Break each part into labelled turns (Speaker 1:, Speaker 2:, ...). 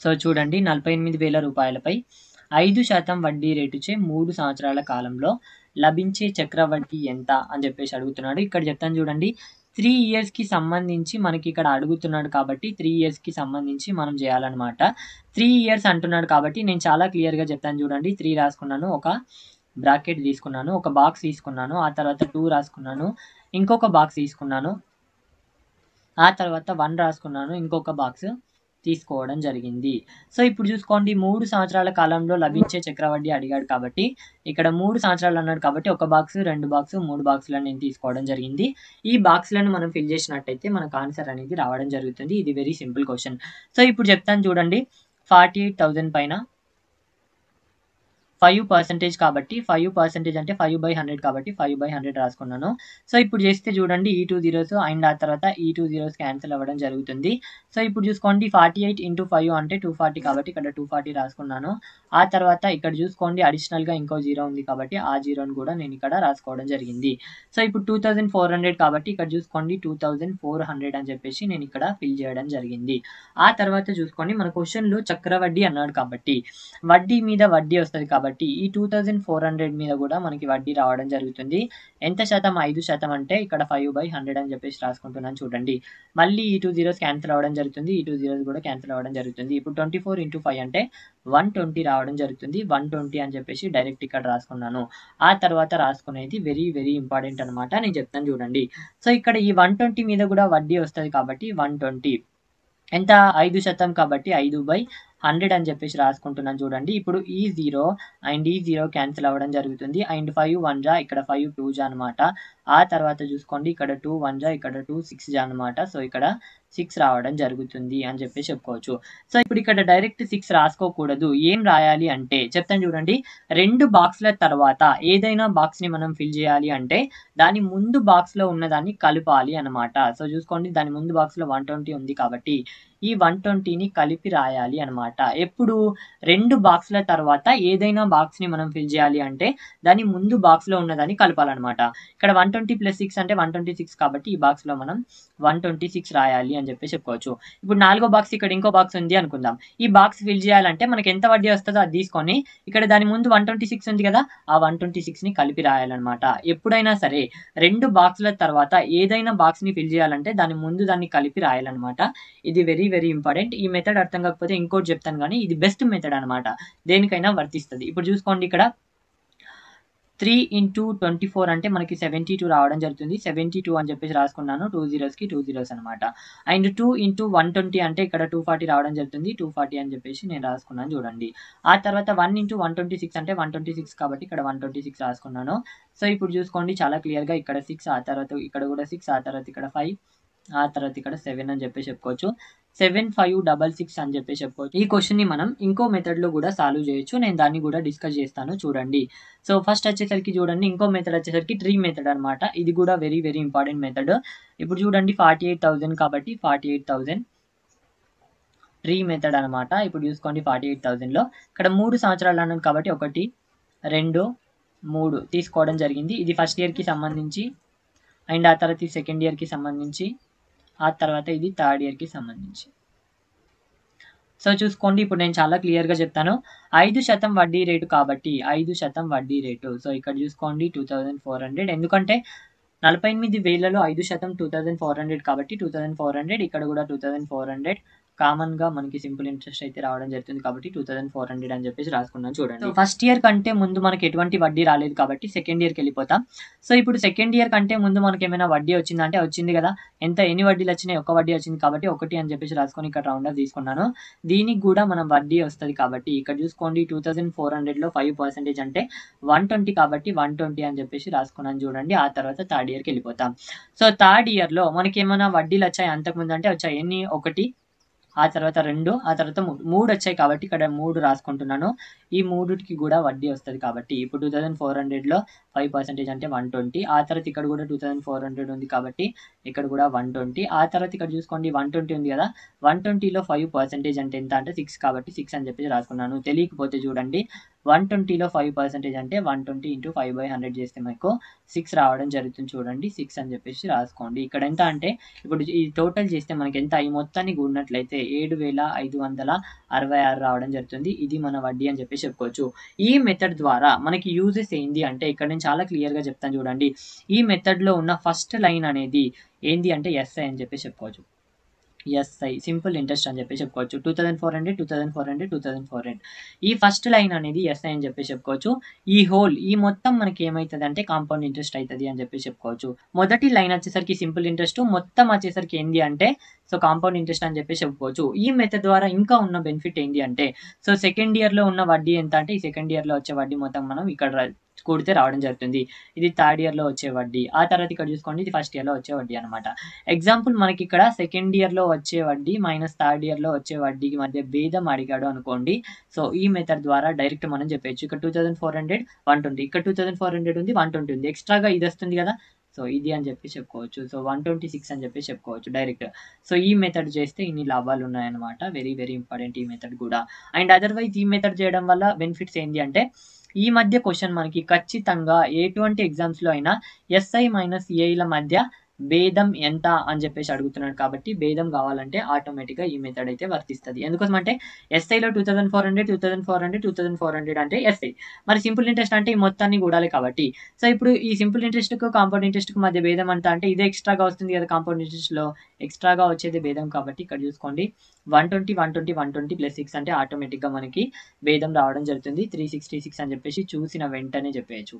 Speaker 1: So చూడండి నలభై ఎనిమిది వేల రూపాయలపై ఐదు శాతం వడ్డీ రేటుచే మూడు సంవత్సరాల కాలంలో లభించే చక్రవడ్డీ ఎంత అని చెప్పేసి అడుగుతున్నాడు. ఇక్కడ చెప్తాను చూడండి త్రీ ఇయర్స్కి సంబంధించి మనకి ఇక్కడ అడుగుతున్నాడు కాబట్టి త్రీ ఇయర్స్కి సంబంధించి మనం చేయాలన్నమాట. త్రీ ఇయర్స్ అంటున్నాడు కాబట్టి నేను చాలా క్లియర్గా చెప్తాను చూడండి త్రీ రాసుకున్నాను ఒక బ్రాకెట్ తీసుకున్నాను ఒక బాక్స్ తీసుకున్నాను ఆ తర్వాత టూ రాసుకున్నాను ఇంకొక బాక్స్ తీసుకున్నాను ఆ తర్వాత వన్ రాసుకున్నాను ఇంకొక బాక్స్ తీసుకోవడం జరిగింది. సో ఇప్పుడు చూసుకోండి మూడు సంవత్సరాల కాలంలో లభించే చక్రవడ్డీ అడిగాడు కాబట్టి ఇక్కడ మూడు సంవత్సరాలు అన్నాడు కాబట్టి ఒక బాక్స్ రెండు బాక్స్ మూడు బాక్సులను నేను తీసుకోవడం జరిగింది. ఈ బాక్స్లను మనం ఫిల్ చేసినట్టయితే మనకు ఆన్సర్ అనేది రావడం జరుగుతుంది. ఇది వెరీ సింపుల్ క్వశ్చన్ సో ఇప్పుడు చెప్తాను చూడండి ఫార్టీ ఎయిట్ థౌజండ్ పైన ఫైవ్ పర్సెంటేజ్ కాబట్టి ఫైవ్ పర్సెంటేజ్ అంటే ఫైవ్ బై హండ్రెడ్ కాబట్టి ఫైవ్ బై హండ్రెడ్ రాసుకున్నాను. సో ఇప్పుడు చేస్తే చూడండి ఈ టూ జీరోస్ అండ్ ఆ తర్వాత ఈ టూ జీరోస్ క్యాన్సిల్ అవ్వడం జరుగుతుంది. సో ఇప్పుడు చూసుకోండి ఫార్టీ ఎయిట్ ఇంటూ ఫైవ్ అంటే టూ ఫార్టీ కాబట్టి ఇక్కడ టూ ఫార్టీ రాసుకున్నాను. ఆ తర్వాత ఇక్కడ చూసుకోండి అడిషనల్గా ఇంకో జీరో ఉంది కాబట్టి ఆ జీరోని కూడా నేను ఇక్కడ రాసుకోవడం జరిగింది. సో ఇప్పుడు టూ థౌజండ్ ఫోర్ హండ్రెడ్ కాబట్టి ఇక్కడ చూసుకోండి టూ థౌజండ్ ఫోర్ హండ్రెడ్ అని చెప్పేసి నేను ఇక్కడ ఫిల్ చేయడం జరిగింది. ఆ తర్వాత చూసుకోండి మన క్వశ్చన్లో చక్రవడ్డీ అన్నాడు కాబట్టి. వడ్డీ మీద వడ్డీ వస్తుంది కాబట్టి ఈ టూ థౌజండ్ ఫోర్ హండ్రెడ్ మీద కూడా మనకి వడ్డీ రావడం జరుగుతుంది. ఎంత శాతం? ఐదు శాతం అంటే ఇక్కడ ఫైవ్ బై హండ్రెడ్ అని చెప్పేసి రాసుకుంటున్నాను చూడండి. మళ్ళీ ఈ టూ జీరోస్ క్యాన్సిల్ అవ్వడం జరుగుతుంది. ఈ టూ జీరోస్ కూడా క్యాన్సిల్ అవ్వడం జరుగుతుంది. ఇప్పుడు ట్వంటీ ఫోర్ ఇంటూ ఫైవ్ అంటే వన్ ట్వంటీ రావడం జరుగుతుంది. వన్ ట్వంటీ అని చెప్పేసి డైరెక్ట్ ఇక్కడ రాసుకున్నాను. ఆ తర్వాత రాసుకునేది వెరీ వెరీ ఇంపార్టెంట్ అనమాట నేను చెప్తాను చూడండి. సో ఇక్కడ ఈ వన్ ట్వంటీ మీద కూడా వడ్డీ వస్తుంది కాబట్టి వన్ ట్వంటీ ఎంత? ఐదు శాతం కాబట్టి ఐదు బై హండ్రెడ్ అని చెప్పేసి రాసుకుంటున్నాను చూడండి. ఇప్పుడు ఈ జీరో అండ్ ఈ జీరో క్యాన్సిల్ అవ్వడం జరుగుతుంది. అండ్ ఫైవ్ వన్ జా ఇక్కడ ఫైవ్ టూ జా అనమాట ఆ తర్వాత చూసుకోండి. ఇక్కడ టూ వన్ జా ఇక్కడ టూ సిక్స్ జా అనమాట సో ఇక్కడ సిక్స్ రావడం జరుగుతుంది అని చెప్పేసి చెప్పుకోవచ్చు. సో ఇప్పుడు ఇక్కడ డైరెక్ట్ సిక్స్ రాసుకోకూడదు. ఏం రాయాలి అంటే చెప్తాను చూడండి. రెండు బాక్స్ల తర్వాత ఏదైనా బాక్స్ని మనం ఫిల్ చేయాలి అంటే దాని ముందు బాక్స్లో ఉన్నదాన్ని కలపాలి అనమాట సో చూసుకోండి. దాని ముందు బాక్స్లో వన్ ట్వంటీ ఉంది కాబట్టి ఈ వన్ ట్వంటీని కలిపి రాయాలి అనమాట ఎప్పుడు? రెండు బాక్స్ల తర్వాత ఏదైనా బాక్స్ని మనం ఫిల్ చేయాలి అంటే దాని ముందు బాక్స్లో ఉన్నదాన్ని కలపాలన్నమాట. ఇక్కడ వన్ ట్వంటీ ప్లస్ సిక్స్ అంటే వన్ ట్వంటీ సిక్స్ కాబట్టి ఈ బాక్స్లో మనం వన్ ట్వంటీ సిక్స్ రాయాలి అని చెప్పి చెప్పుకోవచ్చు. ఇప్పుడు నాలుగో బాక్స్ ఇక్కడ ఇంకో బాక్స్ ఉంది అనుకుందాం. ఈ బాక్స్ ఫిల్ చేయాలంటే మనకి ఎంత వడ్డీ వస్తుందో అది తీసుకొని ఇక్కడ దాని ముందు వన్ ట్వంటీ సిక్స్ ఉంది కదా ఆ వన్ ట్వంటీ సిక్స్ని కలిపి రాయాలన్నమాట. ఎప్పుడైనా సరే రెండు బాక్స్ల తర్వాత ఏదైనా బాక్స్ని ఫిల్ చేయాలంటే దాని ముందు దాన్ని కలిపి రాయాలన్నమాట. ఇది వెరీ వెరీ ఇంపార్టెంట్ ఈ మెథడ్ అర్థం కాకపోతే ఇంకోటి చెప్తాను కానీ ఇది బెస్ట్ మెథడ్ అనమాట దేనికైనా వర్తిస్తుంది. ఇప్పుడు చూసుకోండి ఇక్కడ. త్రీ ఇంటూ ట్వంటీ ఫోర్ అంటే మనకి సెవెంటీ టూ రావడం జరుగుతుంది. సెవెంటీ టూ అని చెప్పేసి రాసుకున్నాను. టూ జీరోస్కి టూ జీరోస్ అనమాట and two into one twenty అంటే ఇక్కడ టూ ఫార్టీ రావడం జరుగుతుంది. టూ ఫార్టీ అని చెప్పేసి నేను రాసుకున్నాను చూడండి. ఆ తర్వాత one into one twenty six అంటే వన్ ట్వంటీ సిక్స్ కాబట్టి ఇక్కడ వన్ ట్వంటీ సిక్స్ రాసుకున్నాను. సో ఇప్పుడు చూసుకోండి. చాలా క్లియర్గా ఇక్కడ సిక్స్ ఆ తర్వాత ఇక్కడ కూడా సిక్స్ ఆ తర్వాత ఇక్కడ ఫైవ్ ఆ తర్వాత ఇక్కడ సెవెన్ అని చెప్పేసి చెప్పుకోవచ్చు. సెవెన్ ఫైవ్ డబల్ సిక్స్ అని చెప్పేసి చెప్పుకోవచ్చు. ఈ క్వశ్చన్ని మనం ఇంకో మెథడ్లో కూడా సాల్వ్ చేయొచ్చు. నేను దాన్ని కూడా డిస్కస్ చేస్తాను చూడండి. సో ఫస్ట్ వచ్చేసరికి చూడండి ఇంకో మెథడ్ వచ్చేసరికి ట్రీ మెథడ్ అనమాట ఇది కూడా వెరీ వెరీ ఇంపార్టెంట్ మెథడ్ ఇప్పుడు చూడండి ఫార్టీ ఎయిట్ థౌజండ్ కాబట్టి forty eight thousand tree method అనమాట ఇప్పుడు చూసుకోండి ఫార్టీ ఎయిట్ థౌజండ్లో ఇక్కడ మూడు సంవత్సరాలు అన్నాను కాబట్టి ఒకటి రెండు మూడు తీసుకోవడం జరిగింది. ఇది ఫస్ట్ ఇయర్కి సంబంధించి అండ్ ఆ తర్వాత సెకండ్ ఇయర్కి సంబంధించి ఆ తర్వాత ఇది థర్డ్ ఇయర్కి సంబంధించి. సో చూసుకోండి ఇప్పుడు నేను చాలా క్లియర్గా చెప్తాను. ఐదు శాతం వడ్డీ రేటు కాబట్టి ఐదు శాతం వడ్డీ రేటు. సో ఇక్కడ చూసుకోండి టూ థౌజండ్ ఫోర్ హండ్రెడ్. ఎందుకంటే నలభై ఎనిమిది వేలలో ఐదు శాతం టూ థౌజండ్ ఫోర్ హండ్రెడ్ కాబట్టి టూ థౌజండ్ ఫోర్ హండ్రెడ్. ఇక్కడ కూడా టూ థౌజండ్ ఫోర్ హండ్రెడ్. కామన్గా మనకి సింపుల్ ఇంట్రెస్ట్ అయితే రావడం జరుగుతుంది కాబట్టి టూ థౌసండ్ ఫోర్ హండ్రెడ్ అని చెప్పేసి రాసుకున్నాను చూడండి. ఫస్ట్ ఇయర్ కంటే ముందు మనకి ఎటువంటి వడ్డీ రాలేదు కాబట్టి సెకండ్ ఇయర్కి వెళ్ళిపోతాం. సో ఇప్పుడు సెకండ్ ఇయర్ కంటే ముందు మనకి ఏమైనా వడ్డీ వచ్చిందంటే వచ్చింది కదా. ఎంత ఎన్ని వడ్డీలు వచ్చినాయి? ఒక వడ్డీ వచ్చింది కాబట్టి ఒకటి అని చెప్పేసి రాసుకొని ఇక్కడ రౌండ్ తీసుకున్నాను. దీనికి కూడా మనం వడ్డీ వస్తుంది కాబట్టి ఇక్కడ చూసుకోండి టూ థౌసండ్ ఫోర్ హండ్రెడ్లో ఫైవ్ పర్సెంటేజ్ అంటే వన్ ట్వంటీ కాబట్టి వన్ ట్వంటీ అని చెప్పేసి రాసుకున్నాను చూడండి. ఆ తర్వాత థర్డ్ ఇయర్కి వెళ్ళిపోతాం. సో థర్డ్ ఇయర్లో మనకి ఏమైనా వడ్డీలు వచ్చాయి? అంతకుముందు అంటే వచ్చాయి. ఎన్ని? ఒకటి ఆ తర్వాత రెండు ఆ తర్వాత మూడు వచ్చాయి కాబట్టి ఇక్కడ మూడు రాసుకుంటున్నాను. ఈ మూడుకి కూడా వడ్డీ వస్తుంది కాబట్టి ఇప్పుడు టూ థౌసండ్ ఫోర్ హండ్రెడ్లో ఫైవ్ పర్సెంటేజ్ అంటే వన్ ట్వంటీ ఆ తర్వాత ఇక్కడ కూడా టూ థౌసండ్ ఫోర్ హండ్రెడ్ ఉంది కాబట్టి ఇక్కడ కూడా వన్ ట్వంటీ ఆ తర్వాత ఇక్కడ చూసుకోండి వన్ ట్వంటీ ఉంది కదా. వన్ ట్వంటీలో ఫైవ్ పర్సెంటేజ్ అంటే ఎంత అంటే సిక్స్ కాబట్టి సిక్స్ అని చెప్పేసి రాసుకున్నాను. తెలియకపోతే చూడండి వన్ ట్వంటీలో ఫైవ్ పర్సెంటేజ్ అంటే one twenty into five by hundred చేస్తే మీకు సిక్స్ రావడం జరుగుతుంది చూడండి సిక్స్ అని చెప్పేసి రాసుకోండి. ఇక్కడ ఎంత అంటే ఇప్పుడు ఈ టోటల్ చేస్తే మనకి ఎంత? ఈ మొత్తాన్ని కూడినట్లయితే ఏడు వేల ఐదు వందల అరవై ఆరు రావడం జరుగుతుంది. ఇది మన వడ్డీ అని చెప్పేసి చెప్పుకోవచ్చు ఈ మెథడ్ ద్వారా మనకి యూజెస్ ఏంది అంటే ఇక్కడ నేను చాలా క్లియర్గా చెప్తాను చూడండి. ఈ మెథడ్లో ఉన్న ఫస్ట్ లైన్ అనేది ఏంది అంటే ఎస్ఐ అని చెప్పి చెప్పుకోవచ్చు. ఎస్ఐ సింపుల్ ఇంట్రెస్ట్ అని చెప్పి చెప్పుకోవచ్చు. Two thousand four hundred two thousand four hundred two thousand four hundred ఈ ఫస్ట్ లైన్ అనేది ఎస్ఐ అని చెప్పి చెప్పుకోవచ్చు. ఈ హోల్ ఈ మొత్తం మనకి ఏమవుతుంది అంటే కాంపౌండ్ ఇంట్రెస్ట్ అవుతుంది అని చెప్పి చెప్పుకోవచ్చు. మొదటి లైన్ వచ్చేసరికి సింపుల్ ఇంట్రెస్ట్ మొత్తం వచ్చేసరికి ఏంది అంటే సో కాంపౌండ్ ఇంట్రెస్ట్ అని చెప్పి చెప్పుకోవచ్చు. ఈ మెథడ్ ద్వారా ఇంకా ఉన్న బెనిఫిట్ ఏంటి అంటే సో సెకండ్ ఇయర్లో ఉన్న వడ్డీ ఎంత అంటే ఈ సెకండ్ ఇయర్లో వచ్చే వడ్డీ మొత్తం మనం ఇక్కడ కూడితే రావడం జరుగుతుంది. ఇది థర్డ్ ఇయర్లో వచ్చే వడ్డీ. ఆ తర్వాత ఇక్కడ చూసుకోండి ఇది ఫస్ట్ ఇయర్లో వచ్చే వడ్డీ అనమాట ఎగ్జాంపుల్ మనకి ఇక్కడ సెకండ్ ఇయర్లో వచ్చే వడ్డీ మైనస్ థర్డ్ ఇయర్లో వచ్చే వడ్డీకి మధ్య భేదం అడిగాడు అనుకోండి. సో ఈ మెథడ్ ద్వారా డైరెక్ట్ మనం చెప్పచ్చు. ఇక్కడ two thousand four hundred one twenty ఇక్కడ టూ థౌసండ్ ఫోర్ హండ్రెడ్ ఉంది వన్ ట్వంటీ ఉంది. ఎక్స్ట్రాగా ఇది వస్తుంది కదా. సో ఇది అని చెప్పి చెప్పుకోవచ్చు. సో వన్ ట్వంటీ సిక్స్ అని చెప్పి చెప్పుకోవచ్చు డైరెక్ట్ సో ఈ మెథడ్ చేస్తే ఇన్ని లాభాలు ఉన్నాయన్నమాట. వెరీ వెరీ ఇంపార్టెంట్ ఈ మెథడ్ కూడా. అండ్ అదర్వైజ్ ఈ మెథడ్ చేయడం వల్ల బెనిఫిట్స్ ఏంటి అంటే ఈ మధ్య క్వశ్చన్ మనకి ఖచ్చితంగా ఎటువంటి ఎగ్జామ్స్లో అయినా ఎస్ఐ మైనస్ ఏల మధ్య భేదం ఎంత అని చెప్పేసి అడుగుతున్నాడు కాబట్టి భేదం కావాలంటే ఆటోమేటిక్గా ఈ మెథడ్ అయితే వర్తిస్తుంది. ఎందుకోసం అంటే ఎస్ఐలో two thousand four hundred two thousand four hundred two thousand four hundred అంటే ఎస్ఐ మరి సింపుల్ ఇంట్రెస్ట్ అంటే ఈ మొత్తాన్ని కూడాలి కాబట్టి. సో ఇప్పుడు ఈ సింపుల్ ఇంట్రెస్ట్కు కాంపౌండ్ ఇంట్రెస్ట్కు మధ్య భేదం అంతా అంటే ఇదే ఎక్స్ట్రాగా వస్తుంది కదా కాంపౌండ్ ఇంట్రెస్ట్లో ఎక్స్ట్రాగా వచ్చేది భేదం కాబట్టి ఇక్కడ చూసుకోండి. One twenty one twenty one twenty plus six అంటే ఆటోమేటిక్గా మనకి భేదం రావడం జరుగుతుంది. త్రీ సిక్స్టీ సిక్స్ అని చెప్పేసి చూసిన వెంటనే చెప్పేయచ్చు.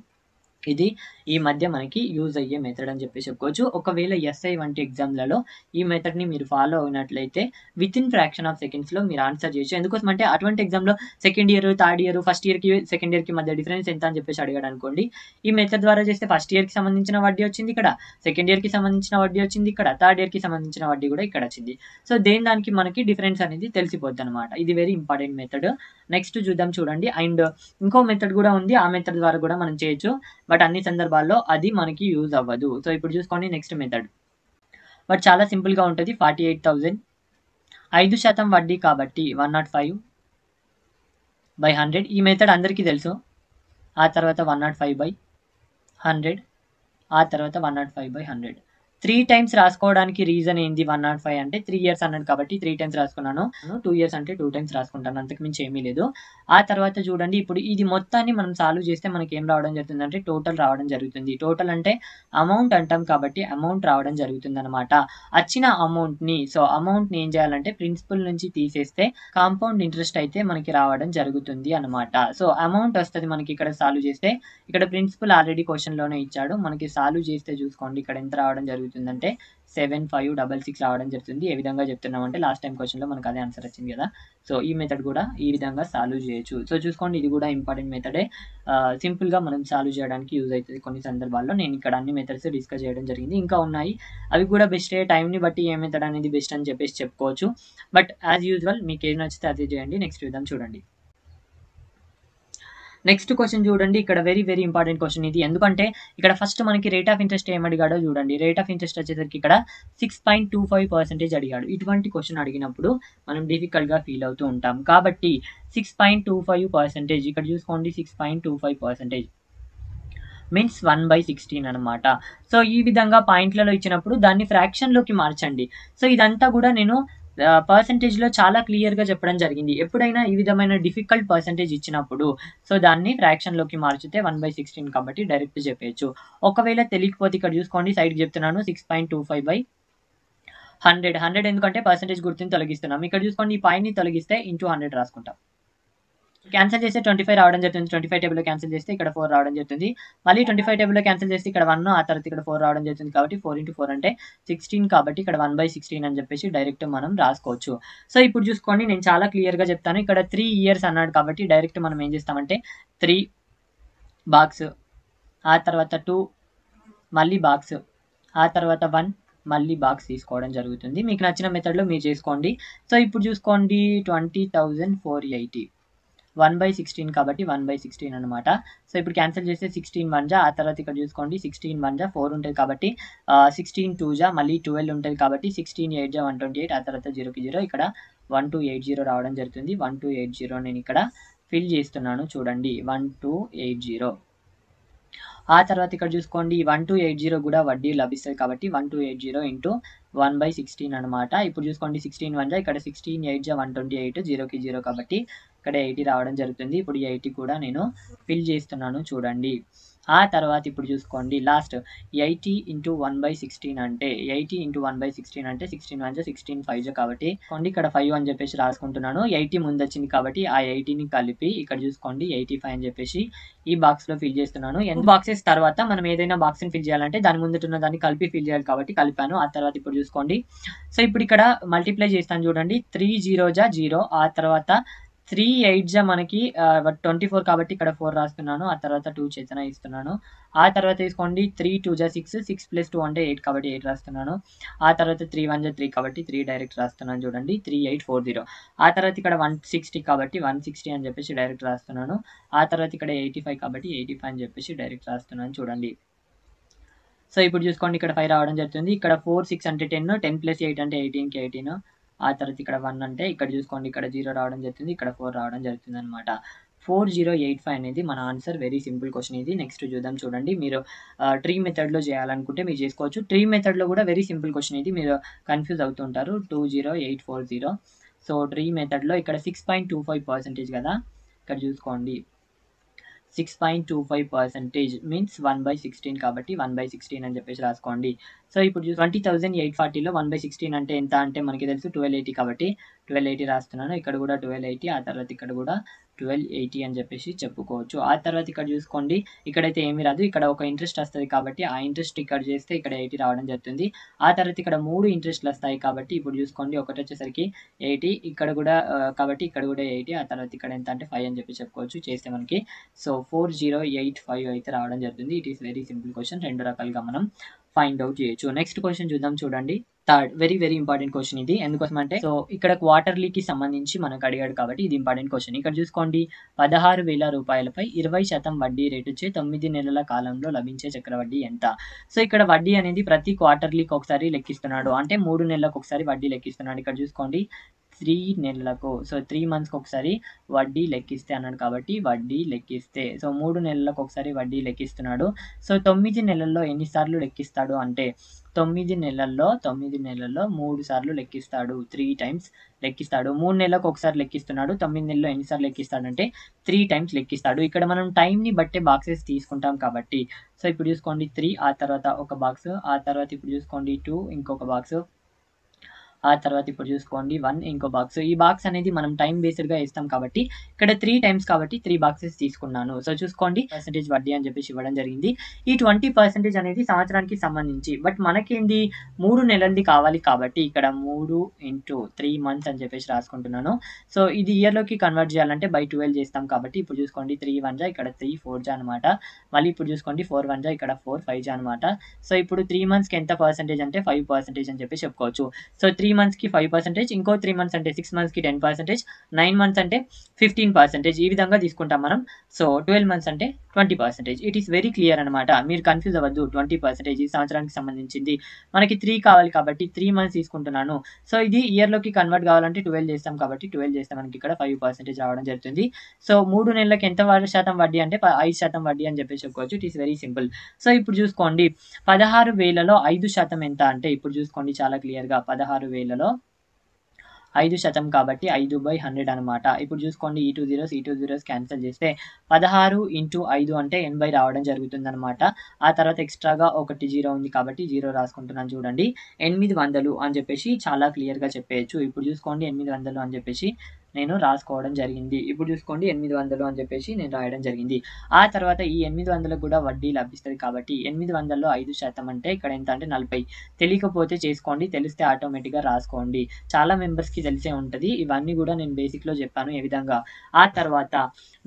Speaker 1: ఇది ఈ మధ్య మనకి యూజ్ అయ్యే మెథడ్ అని చెప్పి చెప్పుకోవచ్చు. ఒకవేళ ఎస్ఐ వంటి ఎగ్జామ్లలో ఈ మెథడ్ని మీరు ఫాలో అయినట్లయితే విత్ ఇన్ ఫ్రాక్షన్ ఆఫ్ సెకండ్స్లో మీరు ఆన్సర్ చేయొచ్చు. ఎందుకోసం అంటే అటువంటి ఎగ్జామ్లో second year third year first ఇయర్కి సెకండ్ ఇయర్కి మధ్య డిఫరెన్స్ ఎంత అని చెప్పేసి అడిగాడు అనుకోండి. ఈ మెథడ్ ద్వారా చేస్తే ఫస్ట్ ఇయర్కి సంబంధించిన వడ్డీ వచ్చింది ఇక్కడ సెకండ్ ఇయర్కి సంబంధించిన వడ్డీ వచ్చింది ఇక్కడ థర్డ్ ఇయర్కి సంబంధించిన వడ్డీ కూడా ఇక్కడ వచ్చింది. సో దేని దానికి మనకి డిఫరెన్స్ అనేది తెలిసిపోద్ది అనమాట ఇది వెరీ ఇంపార్టెంట్ మెథడ్ నెక్స్ట్ చూద్దాం చూడండి. అండ్ ఇంకో మెథడ్ కూడా ఉంది. ఆ మెథడ్ ద్వారా కూడా మనం చేయొచ్చు. బట్ అన్ని సందర్భాల్లో అది మనకి యూజ్ అవ్వదు. సో ఇప్పుడు చూసుకోండి నెక్స్ట్ మెథడ్ బట్ చాలా సింపుల్గా ఉంటుంది. ఫార్టీ ఎయిట్ థౌజండ్ ఐదు శాతం వడ్డీ కాబట్టి one nought five by hundred ఈ మెథడ్ అందరికీ తెలుసు. ఆ తర్వాత one nought five by hundred ఆ తర్వాత one nought five by hundred three times రాసుకోవడానికి రీజన్ ఏంది వన్ నాట్ ఫైవ్ అంటే త్రీ ఇయర్స్ అన్నాడు కాబట్టి త్రీ టైమ్స్ రాసుకున్నాను. టూ ఇయర్స్ అంటే టూ టైమ్స్ రాసుకుంటాను. అంతకు మించి ఏమీ లేదు. ఆ తర్వాత చూడండి ఇప్పుడు ఇది మొత్తాన్ని మనం సాల్వ్ చేస్తే మనకి ఏం రావడం జరుగుతుంది అంటే టోటల్ రావడం జరుగుతుంది. టోటల్ అంటే అమౌంట్ అంటాం కాబట్టి అమౌంట్ రావడం జరుగుతుంది అనమాట వచ్చిన అమౌంట్ని సో అమౌంట్ని ఏం చేయాలంటే ప్రిన్సిపల్ నుంచి తీసేస్తే కాంపౌండ్ ఇంట్రెస్ట్ అయితే మనకి రావడం జరుగుతుంది అనమాట సో అమౌంట్ వస్తుంది మనకి ఇక్కడ సాల్వ్ చేస్తే. ఇక్కడ ప్రిన్సిపల్ ఆల్రెడీ క్వశ్చన్లోనే ఇచ్చాడు. మనకి సాల్వ్ చేస్తే చూసుకోండి ఇక్కడ ఎంత రావడం జరుగుతుంది. జరుగుతుందంటే సెవెన్ ఫైవ్ డబల్ సిక్స్ రావడం జరుగుతుంది. ఏ విధంగా చెప్తున్నామంటే లాస్ట్ టైం క్వశ్చన్లో మనకు అదే ఆన్సర్ వచ్చింది కదా. సో ఈ మెథడ్ కూడా ఈ విధంగా సాల్వ్ చేయొచ్చు. సో చూసుకోండి ఇది కూడా ఇంపార్టెంట్ మెథడే సింపుల్గా మనం సాల్వ్ చేయడానికి యూజ్ అవుతుంది కొన్ని సందర్భాల్లో. నేను ఇక్కడ అన్ని మెథడ్స్ డిస్కస్ చేయడం జరిగింది. ఇంకా ఉన్నాయి. అవి కూడా బెస్ట్ టైంని బట్టి ఏ మెథడ్ అనేది బెస్ట్ అని చెప్పేసి చెప్పుకోవచ్చు. బట్ యాజ్ యూజువల్ మీకు ఏది నచ్చితే అదే చేయండి. నెక్స్ట్ విధం చూడండి. నెక్స్ట్ క్వశ్చన్ చూడండి. ఇక్కడ వెరీ వెరీ ఇంపార్టెంట్ క్వశ్చన్ ఇది. ఎందుకంటే ఇక్కడ ఫస్ట్ మనకి రేట్ ఆఫ్ ఇంట్రెస్ట్ ఏమడిగాడో చూడండి. రేట్ ఆఫ్ ఇంట్రెస్ట్ వచ్చేసరికి ఇక్కడ six point two five percentage అడిగాడు. ఇటువంటి క్వశ్చన్ అడిగినప్పుడు మనం డిఫికల్ట్గా ఫీల్ అవుతూ ఉంటాం. కాబట్టి six point two five percentage ఇక్కడ చూసుకోండి. Six point two five percentage means one by sixteen అనమాట సో ఈ విధంగా పాయింట్లలో ఇచ్చినప్పుడు దాన్ని ఫ్రాక్షన్లోకి మార్చండి. సో ఇదంతా కూడా నేను పర్సంటేజ్లో చాలా క్లియర్గా చెప్పడం జరిగింది. ఎప్పుడైనా ఈ విధమైన డిఫికల్ట్ పర్సంటేజ్ ఇచ్చినప్పుడు సో దాన్ని ఫ్రాక్షన్లోకి మార్చితే వన్ బై సిక్స్టీన్ కాబట్టి డైరెక్ట్ చెప్పేయచ్చు. ఒకవేళ తెలియకపోతే ఇక్కడ చూసుకోండి సైడ్ చెప్తున్నాను six point two five by hundred hundred ఎందుకంటే పర్సంటేజ్ గుర్తుని తొలగిస్తున్నాం. ఇక్కడ చూసుకోండి ఈ పాయింట్ని తొలగిస్తే ఇంటూ హండ్రెడ్ రాసుకుంటాం. క్యాన్సిల్ చేస్తే ట్వంటీ ఫైవ్ రావడం జరుగుతుంది. ట్వంటీ ఫైవ్ టేబుల్లో క్యాన్సిల్ చేస్తే ఇక్కడ ఫోర్ రావడం జరుగుతుంది. మళ్ళీ ట్వంటీ ఫైవ్ టేబుల్లో క్యాన్సిల్ చేస్తే ఇక్కడ వన్ ఆ తర్వాత ఇక్కడ ఫోర్ రావడం జరుగుతుంది కాబట్టి ఫోర్ ఇంటూ ఫోర్ అంటే సిక్స్టీన్ కాబట్టి ఇక్కడ వన్ బై సిక్స్టీన్ అని చెప్పేసి డైరెక్ట్ మనం రాసుకోవచ్చు. సో ఇప్పుడు చూసుకోండి నేను చాలా క్లియర్గా చెప్తాను. ఇక్కడ త్రీ ఇయర్స్ అన్నాడు కాబట్టి డైరెక్ట్ మనం ఏం చేస్తామంటే త్రీ బాక్స్ ఆ తర్వాత టూ మళ్ళీ బాక్స్ ఆ తర్వాత వన్ మళ్ళీ బాక్స్ తీసుకోవడం జరుగుతుంది. మీకు నచ్చిన మెథడ్లో మీరు చేసుకోండి. సో ఇప్పుడు చూసుకోండి twenty thousand four eighty one by sixteen కాబట్టి వన్ బై సిక్స్టీన్ అనమాట సో ఇప్పుడు క్యాన్సిల్ చేస్తే సిక్స్టీన్ వన్ జా ఆ తర్వాత ఇక్కడ చూసుకోండి సిక్స్టీన్ వన్ జా ఫోర్ ఉంటుంది కాబట్టి సిక్స్టీన్ టూ జా మళ్ళీ ట్వెల్వ్ ఉంటుంది కాబట్టి సిక్స్టీన్ ఎయిట్ జా వన్ ట్వంటీ ఎయిట్ ఆ తర్వాత జీరోకి జీరో ఇక్కడ వన్ టూ ఎయిట్ జీరో రావడం జరుగుతుంది. వన్ టూ ఎయిట్ జీరో నేను ఇక్కడ ఫిల్ చేస్తున్నాను చూడండి వన్ టూ ఎయిట్ జీరో. ఆ తర్వాత ఇక్కడ చూసుకోండి వన్ టూ ఎయిట్ జీరో కూడా వడ్డీ లభిస్తుంది కాబట్టి one two eight zero into one by sixteen అనమాట ఇప్పుడు చూసుకోండి సిక్స్టీన్ వన్ జా ఇక్కడ సిక్స్టీన్ ఎయిట్ జా వన్ ట్వంటీ ఎయిట్ జీరోకి జీరో కాబట్టి ఇక్కడ ఎయిటీ రావడం జరుగుతుంది. ఇప్పుడు ఎయిటీ కూడా నేను ఫిల్ చేస్తున్నాను. చూడండి. ఆ తర్వాత ఇప్పుడు చూసుకోండి. Last eighty into one by sixteen అంటే eighty into one by sixteen అంటే సిక్స్టీన్ వన్ సిక్స్టీన్ ఫైవ్ కాబట్టి చూసుకోండి ఇక్కడ ఫైవ్ అని చెప్పేసి రాసుకుంటున్నాను. ఎయిటీ ముందు వచ్చింది కాబట్టి ఆ ఎయిటీని కలిపి ఇక్కడ చూసుకోండి. ఎయిటీ ఫైవ్ అని చెప్పేసి ఈ బాక్స్లో ఫిల్ చేస్తున్నాను. ఎంత బాక్సెస్ తర్వాత మనం ఏదైనా బాక్స్ని ఫిల్ చేయాలంటే దాని ముందున్న దాన్ని కలిపి ఫిల్ చేయాలి కాబట్టి కలిపాను. ఆ తర్వాత ఇప్పుడు చూసుకోండి. సో ఇప్పుడు ఇక్కడ మల్టిప్లై చేస్తాను చూడండి. త్రీ జీరో జా జీరో. ఆ తర్వాత త్రీ ఎయిట్ జా మనకి ట్వంటీ ఫోర్ కాబట్టి ఇక్కడ ఫోర్ రాస్తున్నాను. ఆ తర్వాత టూ చేతన ఇస్తున్నాను. ఆ తర్వాత తీసుకోండి త్రీ టూ జా సిక్స్ సిక్స్ ప్లస్ టూ అంటే ఎయిట్ కాబట్టి ఎయిట్ రాస్తున్నాను. ఆ తర్వాత త్రీ వన్ జా త్రీ కాబట్టి త్రీ డైరెక్ట్ రాస్తున్నాను చూడండి త్రీ ఎయిట్ ఫోర్ జీరో. ఆ తర్వాత ఇక్కడ వన్ సిక్స్టీ కాబట్టి వన్ సిక్స్టీ అని చెప్పేసి డైరెక్ట్ రాస్తున్నాను. ఆ తర్వాత ఇక్కడ ఎయిటీ ఫైవ్ కాబట్టి ఎయిటీ ఫైవ్ అని చెప్పేసి డైరెక్ట్ రాస్తున్నాను చూడండి. సో ఇప్పుడు చూసుకోండి ఇక్కడ ఫైవ్ రావడం జరుగుతుంది. ఇక్కడ ఫోర్ సిక్స్ అంటే టెన్ టెన్ ప్లస్ ఎయిట్ అంటే ఎయిటీన్కి ఎయిటీన్. ఆ తర్వాత ఇక్కడ వన్ అంటే ఇక్కడ చూసుకోండి ఇక్కడ జీరో రావడం జరుగుతుంది ఇక్కడ ఫోర్ రావడం జరుగుతుంది అనమాట ఫోర్ జీరో ఎయిట్ ఫైవ్ అనేది మన ఆన్సర్ వెరీ సింపుల్ క్వశ్చన్ ఇది. నెక్స్ట్ చూద్దాం చూడండి. మీరు ట్రీ మెథడ్లో చేయాలనుకుంటే మీరు చేసుకోవచ్చు. ట్రీ మెథడ్లో కూడా వెరీ సింపుల్ క్వశ్చన్ ఇది. మీరు కన్ఫ్యూజ్ అవుతుంటారు two zero eight four zero so tree మెథడ్లో ఇక్కడ six point two five percentage కదా? ఇక్కడ చూసుకోండి. Six point two five percentage means one by sixteen కాబట్టి వన్ బై సిక్స్టీన్ అని చెప్పేసి రాసుకోండి. సో ఇప్పుడు ట్వంటీ థౌసండ్ ఎయిట్ ఫార్టీలో వన్ బై సిక్స్టీన్ అంటే ఎంత? అంటే మనకి తెలుసు ట్వెల్వ్ ఎయిటీ కాబట్టి ట్వెల్వ్ ఎయిటీ రాస్తున్నాను. ఇక్కడ కూడా ట్వెల్వ్ ఎయిటీ ఆ తర్వాత ఇక్కడ కూడా ట్వెల్వ్ ఎయిటీ అని చెప్పేసి చెప్పుకోవచ్చు. ఆ తర్వాత ఇక్కడ చూసుకోండి. ఇక్కడైతే ఏమీ రాదు. ఇక్కడ ఒక ఇంట్రెస్ట్ వస్తుంది కాబట్టి ఆ ఇంట్రెస్ట్ ఇక్కడ చేస్తే ఇక్కడ ఎయిటీ రావడం జరుగుతుంది. ఆ తర్వాత ఇక్కడ మూడు ఇంట్రెస్ట్లు వస్తాయి కాబట్టి ఇప్పుడు చూసుకోండి. ఒకటి వచ్చేసరికి ఎయిటీ ఇక్కడ కూడా కాబట్టి ఇక్కడ కూడా ఎయిటీ ఆ తర్వాత ఇక్కడ ఎంత అంటే ఫైవ్ అని చెప్పి చెప్పుకోవచ్చు చేస్తే మనకి. So four zero eight five అయితే రావడం జరుగుతుంది. It is very simple question రెండు రకాలుగా మనం ఫైండ్ అవుట్ చేయొచ్చు. నెక్స్ట్ క్వశ్చన్ చూద్దాం చూడండి. Third very very important question ఇది. ఎందుకోసం అంటే సో ఇక్కడ క్వార్టర్లీకి సంబంధించి మనకు అడిగాడు కాబట్టి ఇది ఇంపార్టెంట్ క్వశ్చన్ ఇక్కడ చూసుకోండి. పదహారు వేల రూపాయలపై ఇరవై శాతం వడ్డీ రేటు తొమ్మిది నెలల కాలంలో లభించే చక్రవడ్డీ ఎంత? సో ఇక్కడ వడ్డీ అనేది ప్రతి క్వార్టర్లీకి ఒకసారి లెక్కిస్తున్నాడు. అంటే మూడు నెలలకు ఒకసారి వడ్డీ లెక్కిస్తున్నాడు. ఇక్కడ చూసుకోండి. త్రీ నెలలకు. సో త్రీ మంత్స్కి ఒకసారి వడ్డీ లెక్కిస్తే అన్నాడు కాబట్టి వడ్డీ లెక్కిస్తే. సో మూడు నెలలకు ఒకసారి వడ్డీ లెక్కిస్తున్నాడు. సో తొమ్మిది నెలల్లో ఎన్నిసార్లు లెక్కిస్తాడు అంటే తొమ్మిది నెలల్లో తొమ్మిది నెలల్లో మూడు సార్లు లెక్కిస్తాడు. Three times లెక్కిస్తాడు. మూడు నెలలకు ఒకసారి లెక్కిస్తున్నాడు. తొమ్మిది నెలల్లో ఎన్నిసార్లు లెక్కిస్తాడంటే త్రీ టైమ్స్ లెక్కిస్తాడు. ఇక్కడ మనం టైంని బట్టే బాక్సెస్ తీసుకుంటాం కాబట్టి. సో ఇప్పుడు చూసుకోండి త్రీ ఆ తర్వాత ఒక బాక్స్ ఆ తర్వాత ఇప్పుడు చూసుకోండి టూ ఇంకొక బాక్స్. ఆ తర్వాత ఇప్పుడు చూసుకోండి వన్ ఇంకో బాక్స్ ఈ బాక్స్ అనేది మనం టైం బేస్డ్గా ఇస్తాం కాబట్టి ఇక్కడ త్రీ టైమ్స్ కాబట్టి త్రీ బాక్సెస్ తీసుకున్నాను. సో చూసుకోండి పర్సెంటేజ్ వడ్డీ అని చెప్పేసి ఇవ్వడం జరిగింది. ఈ ట్వంటీ పర్సెంటేజ్ అనేది సంవత్సరానికి సంబంధించి బట్ మనకేంది? మూడు నెలలది కావాలి కాబట్టి ఇక్కడ మూడు ఇంటూ త్రీ మంత్స్ అని చెప్పేసి రాసుకుంటున్నాను. సో ఇది ఇయర్లోకి కన్వర్ట్ చేయాలంటే బై ట్వెల్వ్ చేస్తాం కాబట్టి ఇప్పుడు చూసుకోండి త్రీ వన్ జా ఇక్కడ త్రీ ఫోర్ జా అనమాట మళ్ళీ ఇప్పుడు చూసుకోండి ఫోర్ వన్ జా ఇక్కడ ఫోర్ ఫైవ్ జా అనమాట సో ఇప్పుడు త్రీ మంత్స్కి ఎంత పర్సెంటేజ్ అంటే ఫైవ్ పర్సెంటేజ్ అని చెప్పి చెప్పుకోవచ్చు. సో త్రీ త్రీ మంత్స్కి ఫైవ్ పర్సెంటేజ్ ఇంకో త్రీ మంత్స్ అంటే సిక్స్ మంత్స్కి టెన్ పర్సెంటేజ్ నైన్ మంత్స్ అంటే ఫిఫ్టీన్ పర్సెంటేజ్ ఈ విధంగా తీసుకుంటాం మనం. సో ట్వెల్వ్ మంత్స్ అంటే twenty percentage it is very clear అనమాట మీరు కన్ఫ్యూజ్ అవ్వద్దు. ట్వంటీ పర్సెంటేజ్ ఈ సంవత్సరానికి సంబంధించింది. మనకి త్రీ కావాలి కాబట్టి త్రీ మంత్స్ తీసుకుంటున్నాను. సో ఇది ఇయర్లోకి కన్వర్ట్ కావాలంటే ట్వెల్వ్ చేస్తాం కాబట్టి ట్వెల్వ్ చేస్తే మనకి ఇక్కడ ఫైవ్ పర్సెంటేజ్ రావడం జరుగుతుంది. సో మూడు నెలలకు ఎంత శాతం వడ్డీ అంటే ఐదు శాతం వడ్డీ అని చెప్పేసి చెప్పుకోవచ్చు. It is very simple so ఇప్పుడు చూసుకోండి. పదహారు వేలలో ఐదు శాతం ఎంత అంటే ఇప్పుడు చూసుకోండి చాలా క్లియర్గా పదహారు వేలలో ఐదు శాతం కాబట్టి ఐదు బై హండ్రెడ్ అనమాట ఇప్పుడు చూసుకోండి ఈ టూ జీరోస్ ఈ టూ జీరోస్ క్యాన్సిల్ చేస్తే పదహారు ఇంటూ ఐదు అంటే ఎనభై రావడం జరుగుతుందనమాట ఆ తర్వాత ఎక్స్ట్రాగా ఒకటి జీరో ఉంది కాబట్టి జీరో రాసుకుంటున్నాను చూడండి. ఎనిమిది వందలు అని చెప్పేసి చాలా క్లియర్గా చెప్పేయచ్చు. ఇప్పుడు చూసుకోండి ఎనిమిది వందలు అని చెప్పేసి నేను రాసుకోవడం జరిగింది. ఇప్పుడు చూసుకోండి ఎనిమిది వందలు అని చెప్పేసి నేను రాయడం జరిగింది. ఆ తర్వాత ఈ ఎనిమిది వందలకు కూడా వడ్డీ లభిస్తుంది కాబట్టి ఎనిమిది వందల్లో ఐదు శాతం అంటే ఇక్కడ ఎంత అంటే నలభై. తెలియకపోతే చేసుకోండి తెలిస్తే ఆటోమేటిక్గా రాసుకోండి. చాలా మెంబర్స్కి తెలిసే ఉంటుంది. ఇవన్నీ కూడా నేను బేసిక్లో చెప్పాను ఏ విధంగా. ఆ తర్వాత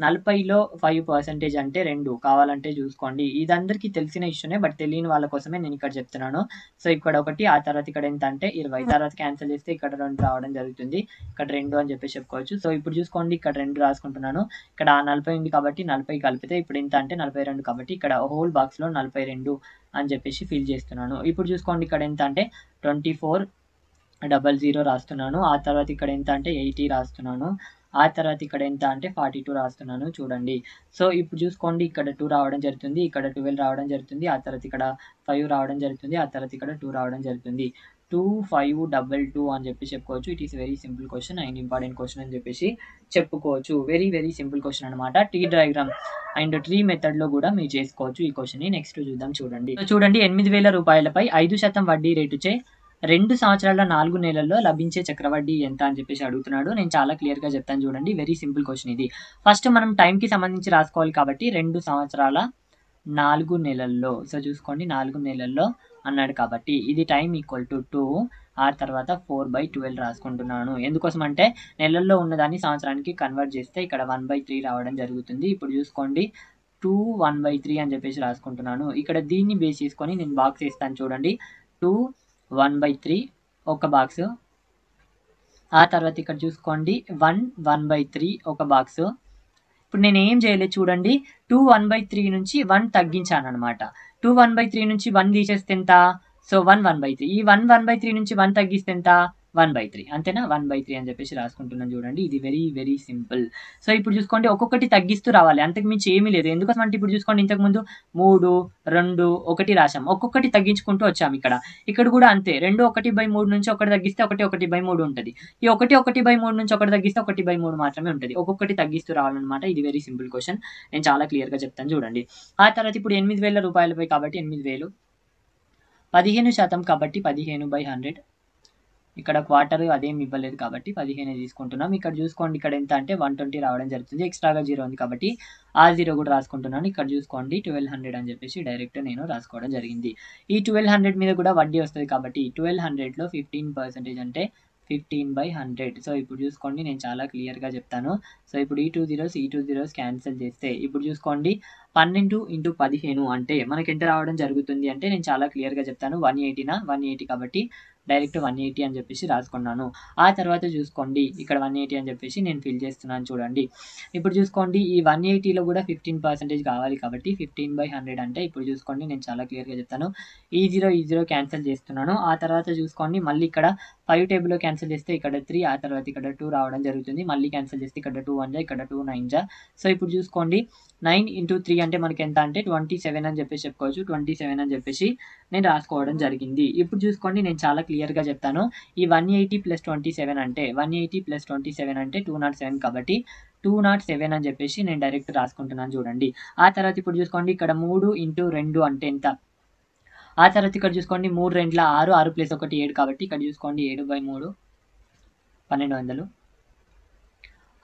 Speaker 1: నలభైలో ఫైవ్ పర్సెంటేజ్ అంటే రెండు కావాలంటే చూసుకోండి. ఇది తెలిసిన ఇష్యూనే బట్ తెలియని వాళ్ళ కోసమే నేను ఇక్కడ చెప్తున్నాను. సో ఇక్కడ ఒకటి ఆ తర్వాత ఇక్కడ ఎంత అంటే ఇరవై. తర్వాత క్యాన్సిల్ చేస్తే ఇక్కడ రెండు రావడం జరుగుతుంది. ఇక్కడ రెండు అని చెప్పేసి రాసుకోవచ్చు సో ఇప్పుడు చూసుకోండి ఇక్కడ రెండు రాసుకుంటున్నాను. ఇక్కడ నలభై ఉంది కాబట్టి నలభై కలిపితే ఇప్పుడు ఎంత అంటే నలభై రెండు కాబట్టి ఇక్కడ హోల్ బాక్స్లో నలభై రెండు అని చెప్పేసి ఫిల్ చేస్తున్నాను. ఇప్పుడు చూసుకోండి ఇక్కడ ఎంత అంటే ట్వంటీ ఫోర్ డబల్ జీరో రాస్తున్నాను. ఆ తర్వాత ఇక్కడ ఎంత అంటే ఎయిటీ రాస్తున్నాను. ఆ తర్వాత ఇక్కడ ఎంత అంటే ఫార్టీ టూ రాస్తున్నాను చూడండి. సో ఇప్పుడు చూసుకోండి ఇక్కడ టూ రావడం జరుగుతుంది ఇక్కడ ట్వెల్వ్ రావడం జరుగుతుంది ఆ తర్వాత ఇక్కడ ఫైవ్ రావడం జరుగుతుంది ఆ తర్వాత ఇక్కడ టూ రావడం జరుగుతుంది. టూ ఫైవ్ డబల్ టూ అని చెప్పి చెప్పుకోవచ్చు. It is very simple question and important question అని చెప్పేసి చెప్పుకోవచ్చు. వెరీ వెరీ సింపుల్ క్వశ్చన్ అనమాట టీ డయాగ్రామ్ అండ్ ట్రీ మెథడ్లో కూడా మీరు చేసుకోవచ్చు ఈ క్వశ్చన్ని. నెక్స్ట్ చూద్దాం చూడండి. చూడండి ఎనిమిది వేల రూపాయలపై ఐదు శాతం వడ్డీ రేటుచే రెండు సంవత్సరాల నాలుగు నెలల్లో లభించే చక్రవడ్డీ ఎంత అని చెప్పేసి అడుగుతున్నాడు. నేను చాలా క్లియర్గా చెప్తాను చూడండి. వెరీ సింపుల్ క్వశ్చన్ ఇది. ఫస్ట్ మనం టైంకి కి సంబంధించి రాసుకోవాలి కాబట్టి రెండు సంవత్సరాల నాలుగు నెలల్లో. సో చూసుకోండి నాలుగు నెలల్లో అన్నాడు కాబట్టి ఇది టైం ఈక్వల్ టు టూ ఆ తర్వాత ఫోర్ బై ట్వెల్వ్ రాసుకుంటున్నాను. ఎందుకోసం అంటే నెలల్లో ఉన్నదాన్ని సంవత్సరానికి కన్వర్ట్ చేస్తే ఇక్కడ వన్ బై త్రీ రావడం జరుగుతుంది. ఇప్పుడు చూసుకోండి టూ వన్ బై త్రీ అని చెప్పేసి రాసుకుంటున్నాను. ఇక్కడ దీన్ని బేస్ చేసుకొని నేను బాక్స్ వేస్తాను చూడండి. టూ వన్ బై త్రీ ఒక బాక్స్ ఆ తర్వాత ఇక్కడ చూసుకోండి వన్ వన్ బై త్రీ ఒక బాక్స్ ఇప్పుడు నేను ఏం చేయలేదు చూడండి. టూ వన్ బై త్రీ నుంచి వన్ తగ్గించాను అనమాట టూ వన్ బై త్రీ నుంచి వన్ తీసేస్తే ఎంత? So one one by three. ఈ వన్ వన్ బై త్రీ నుంచి వన్ తగ్గిస్తే ఎంత? One by three. అంతేనా? వన్ బై త్రీ అని చెప్పేసి రాసుకుంటున్నాను చూడండి. ఇది వెరీ వెరీ సింపుల్ సో ఇప్పుడు చూసుకోండి ఒక్కొక్కటి తగ్గిస్తూ రావాలి. అంతకు మించి ఏమీ లేదు. ఎందుకోసం అంటే ఇప్పుడు చూసుకోండి ఇంతకు ముందు మూడు రెండు ఒకటి రాసాం ఒక్కొక్కటి తగ్గించుకుంటూ వచ్చాము ఇక్కడ. ఇక్కడ కూడా అంతే. రెండు ఒకటి బై మూడు నుంచి ఒకటి తగ్గిస్తే ఒకటి ఒకటి బై మూడు ఉంటుంది. ఈ ఒకటి ఒకటి బై మూడు నుంచి ఒకటి తగ్గిస్తే ఒకటి బై మూడు మాత్రమే ఉంటుంది. ఒక్కొక్కటి తగ్గిస్తూ రావాలన్నమాట. ఇది వెరీ సింపుల్ క్వశ్చన్ నేను చాలా క్లియర్గా చెప్తాను చూడండి. ఆ తర్వాత ఇప్పుడు ఎనిమిది వేల రూపాయలపై కాబట్టి ఎనిమిది వేలు. పదిహేను శాతం కాబట్టి పదిహేను బై హండ్రెడ్. ఇక్కడ క్వార్టర్ అదేం ఇవ్వలేదు కాబట్టి పదిహేను తీసుకుంటున్నాం. ఇక్కడ చూసుకోండి ఇక్కడ ఎంత అంటే వన్ ట్వంటీ రావడం జరుగుతుంది. ఎక్స్ట్రాగా జీరో ఉంది కాబట్టి ఆ జీరో కూడా రాసుకుంటున్నాను. ఇక్కడ చూసుకోండి ట్వెల్వ్ హండ్రెడ్ అని చెప్పేసి డైరెక్ట్ నేను రాసుకోవడం జరిగింది. ఈ ట్వెల్వ్ హండ్రెడ్ మీద కూడా వడ్డీ వస్తుంది కాబట్టి ట్వెల్వ్ హండ్రెడ్లో ఫిఫ్టీన్ పర్సెంటేజ్ అంటే ఫిఫ్టీన్ బై హండ్రెడ్ సో ఇప్పుడు చూసుకోండి నేను చాలా క్లియర్గా చెప్తాను. సో ఇప్పుడు ఈ టూ జీరోస్ ఈ టూ జీరోస్ క్యాన్సిల్ చేస్తే ఇప్పుడు చూసుకోండి పన్నెండు ఇంటూ పదిహేను అంటే మనకి ఎంత రావడం జరుగుతుంది అంటే నేను చాలా క్లియర్గా చెప్తాను వన్ ఎయిటీనా వన్ ఎయిటీ కాబట్టి డైరెక్ట్ వన్ ఎయిటీ అని చెప్పేసి రాసుకున్నాను. ఆ తర్వాత చూసుకోండి ఇక్కడ వన్ ఎయిటీ అని చెప్పేసి నేను ఫిల్ చేస్తున్నాను చూడండి. ఇప్పుడు చూసుకోండి ఈ వన్ ఎయిటీలో కూడా ఫిఫ్టీన్ పర్సెంటేజ్ కావాలి కాబట్టి ఫిఫ్టీన్ బై హండ్రెడ్ అంటే ఇప్పుడు చూసుకోండి నేను చాలా క్లియర్గా చెప్తాను. ఈ జీరో ఈ జీరో క్యాన్సిల్ చేస్తున్నాను. ఆ తర్వాత చూసుకోండి మళ్ళీ ఇక్కడ ఫైవ్ టేబుల్లో క్యాన్సిల్ చేస్తే ఇక్కడ త్రీ ఆ తర్వాత ఇక్కడ టూ రావడం జరుగుతుంది. మళ్ళీ క్యాన్సిల్ చేస్తే ఇక్కడ టూ వన్ జా ఇక్కడ టూ నైన్ జా. సో ఇప్పుడు చూసుకోండి నైన్ ఇంటూ త్రీ అంటే మనకి ఎంత అంటే ట్వంటీ సెవెన్ అని చెప్పేసి చెప్పుకోవచ్చు. ట్వంటీ సెవెన్ అని చెప్పేసి నేను రాసుకోవడం జరిగింది. ఇప్పుడు చూసుకోండి నేను చాలా క్లియర్గా చెప్తాను. ఈ one eighty plus twenty seven అంటే one eighty plus twenty seven అంటే టూ నాట్ సెవెన్ కాబట్టి టూ నాట్ సెవెన్ అని చెప్పేసి నేను డైరెక్ట్ రాసుకుంటున్నాను చూడండి. ఆ తర్వాత ఇప్పుడు చూసుకోండి ఇక్కడ మూడు ఇంటూ రెండు అంటే ఎంత? ఆ తర్వాత ఇక్కడ చూసుకోండి మూడు రెండుల ఆరు ఆరు ప్లస్ ఒకటి ఏడు కాబట్టి ఇక్కడ చూసుకోండి ఏడు బై మూడు పన్నెండు వందలు.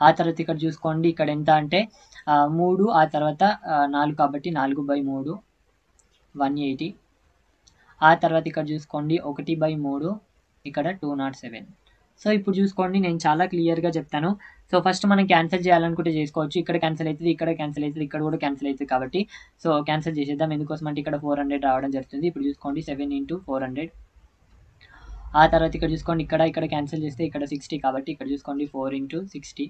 Speaker 1: ఆ తర్వాత ఇక్కడ చూసుకోండి ఇక్కడ ఎంత అంటే మూడు ఆ తర్వాత నాలుగు కాబట్టి నాలుగు బై మూడు వన్ ఎయిటీ. ఆ తర్వాత ఇక్కడ చూసుకోండి ఒకటి బై మూడు ఇక్కడ టూ నాట్ సెవెన్. సో ఇప్పుడు చూసుకోండి నేను చాలా క్లియర్గా చెప్తాను. సో ఫస్ట్ మనం క్యాన్సిల్ చేయాలనుకుంటే చేసుకోవచ్చు. ఇక్కడ క్యాన్సిల్ అవుతుంది ఇక్కడ క్యాన్సిల్ అవుతుంది ఇక్కడ కూడా క్యాన్సిల్ అవుతుంది కాబట్టి. సో క్యాన్సిల్ చేసేద్దాం. ఎందుకోసం అంటే ఇక్కడ ఫోర్ హండ్రెడ్ రావడం జరుగుతుంది. ఇప్పుడు చూసుకోండి సెవెన్ ఇంటూ ఫోర్ హండ్రెడ్ ఆ తర్వాత ఇక్కడ చూసుకోండి ఇక్కడ ఇక్కడ క్యాన్సిల్ చేస్తే ఇక్కడ సిక్స్టీ కాబట్టి. ఇక్కడ చూసుకోండి ఫోర్ ఇంటూ సిక్స్టీ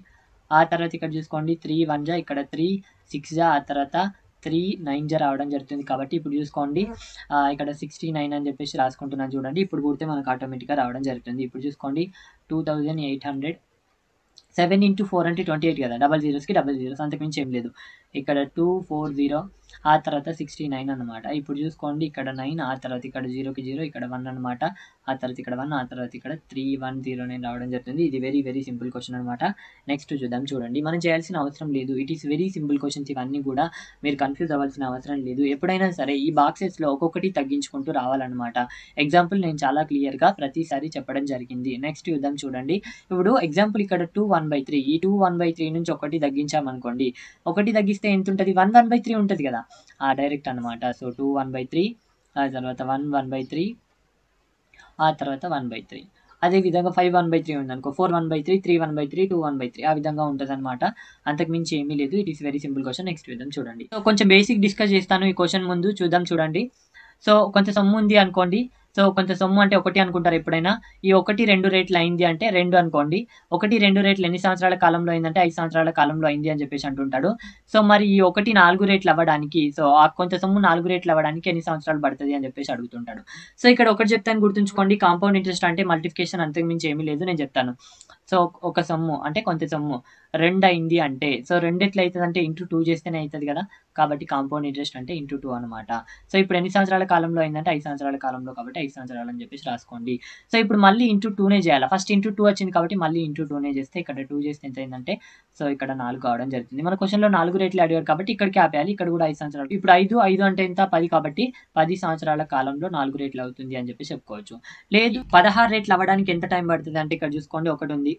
Speaker 1: ఆ తర్వాత ఇక్కడ చూసుకోండి త్రీ వన్ జా ఇక్కడ త్రీ సిక్స్ జా ఆ తర్వాత త్రీ నైన్ జా రావడం జరుగుతుంది. కాబట్టి ఇప్పుడు చూసుకోండి ఇక్కడ సిక్స్టీ నైన్ అని చెప్పేసి రాసుకుంటున్నాను చూడండి. ఇప్పుడు కూడితే మనకు ఆటోమేటిక్గా రావడం జరుగుతుంది. ఇప్పుడు చూసుకోండి two thousand eight hundred seven into four అంటే ట్వంటీ ఎయిట్ కదా డబల్ జీరోస్కి డబల్ జీరోస్ అంతకుమించి ఏం లేదు. ఇక్కడ టూ ఫోర్ జీరో ఆ తర్వాత సిక్స్టీ నైన్ అనమాట ఇప్పుడు చూసుకోండి ఇక్కడ నైన్ ఆ తర్వాత ఇక్కడ జీరోకి జీరో ఇక్కడ వన్ అనమాట ఆ తర్వాత ఇక్కడ వన్ ఆ తర్వాత ఇక్కడ త్రీ వన్ జీరో నైన్ రావడం జరుగుతుంది. ఇది వెరీ వెరీ సింపుల్ క్వశ్చన్ అనమాట నెక్స్ట్ చూద్దాం చూడండి. మనం చేయాల్సిన అవసరం లేదు. It is very simple questions ఇవన్నీ కూడా మీరు కన్ఫ్యూజ్ అవ్వాల్సిన అవసరం లేదు. ఎప్పుడైనా సరే ఈ బాక్సెస్లో ఒక్కొక్కటి తగ్గించుకుంటూ రావాలన్నమాట. ఎగ్జాంపుల్ నేను చాలా క్లియర్గా ప్రతిసారి చెప్పడం జరిగింది. నెక్స్ట్ చూద్దాం చూడండి. ఇప్పుడు ఎగ్జాంపుల్ ఇక్కడ టూ వన్ బై త్రీ ఈ టూ వన్ బై త్రీ నుంచి ఒకటి తగ్గించామనుకోండి ఒకటి తగ్గిస్తే ఎంత ఉంటుంది వన్ వన్ బై త్రీ ఉంటుంది కదా? ఆ డైరెక్ట్ అనమాట so two one by three ఆ తర్వాత వన్ వన్ బై త్రీ ఆ తర్వాత వన్ బై త్రీ. అదే విధంగా ఫైవ్ వన్ బై త్రీ ఉందనుకో four one by three three one by three two one by three ఆ విధంగా ఉంటుంది అనమాట అంతకు మించి ఏమీ లేదు. It is very simple question next విధంగా చూడండి. సో కొంచెం బేసిక్ డిస్కస్ చేస్తాను ఈ క్వశ్చన్ ముందు. చూద్దాం చూడండి. సో కొంత సొమ్ము ఉంది అనుకోండి. సో కొంత సొమ్ము అంటే ఒకటి అనుకుంటారు ఎప్పుడైనా. ఈ ఒకటి రెండు రేట్లు అయింది అంటే రెండు అనుకోండి. ఒకటి రెండు రేట్లు ఎన్ని సంవత్సరాల కాలంలో అయిందంటే ఐదు సంవత్సరాల కాలంలో అయింది అని చెప్పేసి అంటుంటాడు. సో మరి ఈ ఒకటి నాలుగు రేట్లు అవ్వడానికి సో ఆ కొంత సొమ్ము నాలుగు రేట్లు అవ్వడానికి ఎన్ని సంవత్సరాలు పడుతుంది అని చెప్పేసి అడుగుతుంటాడు. సో ఇక్కడ ఒకటి చెప్తాను గుర్తుంచుకోండి. కాంపౌండ్ ఇంట్రెస్ట్ అంటే మల్టిఫికేషన్ అంతకుమించి ఏమీ లేదు నేను చెప్తాను. సో ఒక సొమ్ము అంటే కొంత సొమ్ము. రెండు అయింది అంటే సో రెండు ఎట్లా అవుతుంది అంటే ఇంటూ టూ చేస్తేనే అవుతుంది కదా? కాబట్టి కాంపౌండ్ ఇంట్రెస్ట్ అంటే ఇంటూ టూ అనమాట సో ఇప్పుడు ఎన్ని సంవత్సరాల కాలంలో అయిందంటే ఐదు సంవత్సరాల కాలంలో కాబట్టి ఐదు సంవత్సరాలు అని చెప్పేసి రాసుకోండి. సో ఇప్పుడు మళ్ళీ ఇంటూ టూనే చేయాలి? ఫస్ట్ ఇంటూ టూ వచ్చింది కాబట్టి మళ్ళీ ఇంటూ టూనే చేస్తే ఇక్కడ టూ చేస్తే ఎంత అయిందంటే సో ఇక్కడ నాలుగు అవడం జరుగుతుంది. మన క్వశ్చన్లో నాలుగు రేట్లు అడిగారు కాబట్టి ఇక్కడికి ఆపేయాలి ఇక్కడ కూడా ఐదు సంవత్సరాలు. ఇప్పుడు ఐదు ఐదు అంటే ఎంత? పది కాబట్టి పది సంవత్సరాల కాలంలో నాలుగు రేట్లు అవుతుంది అని చెప్పి చెప్పుకోవచ్చు. లేదు పదహారు రేట్లు అవ్వడానికి ఎంత టైం పడుతుంది అంటే ఇక్కడ చూసుకోండి ఒకటి ఉంది.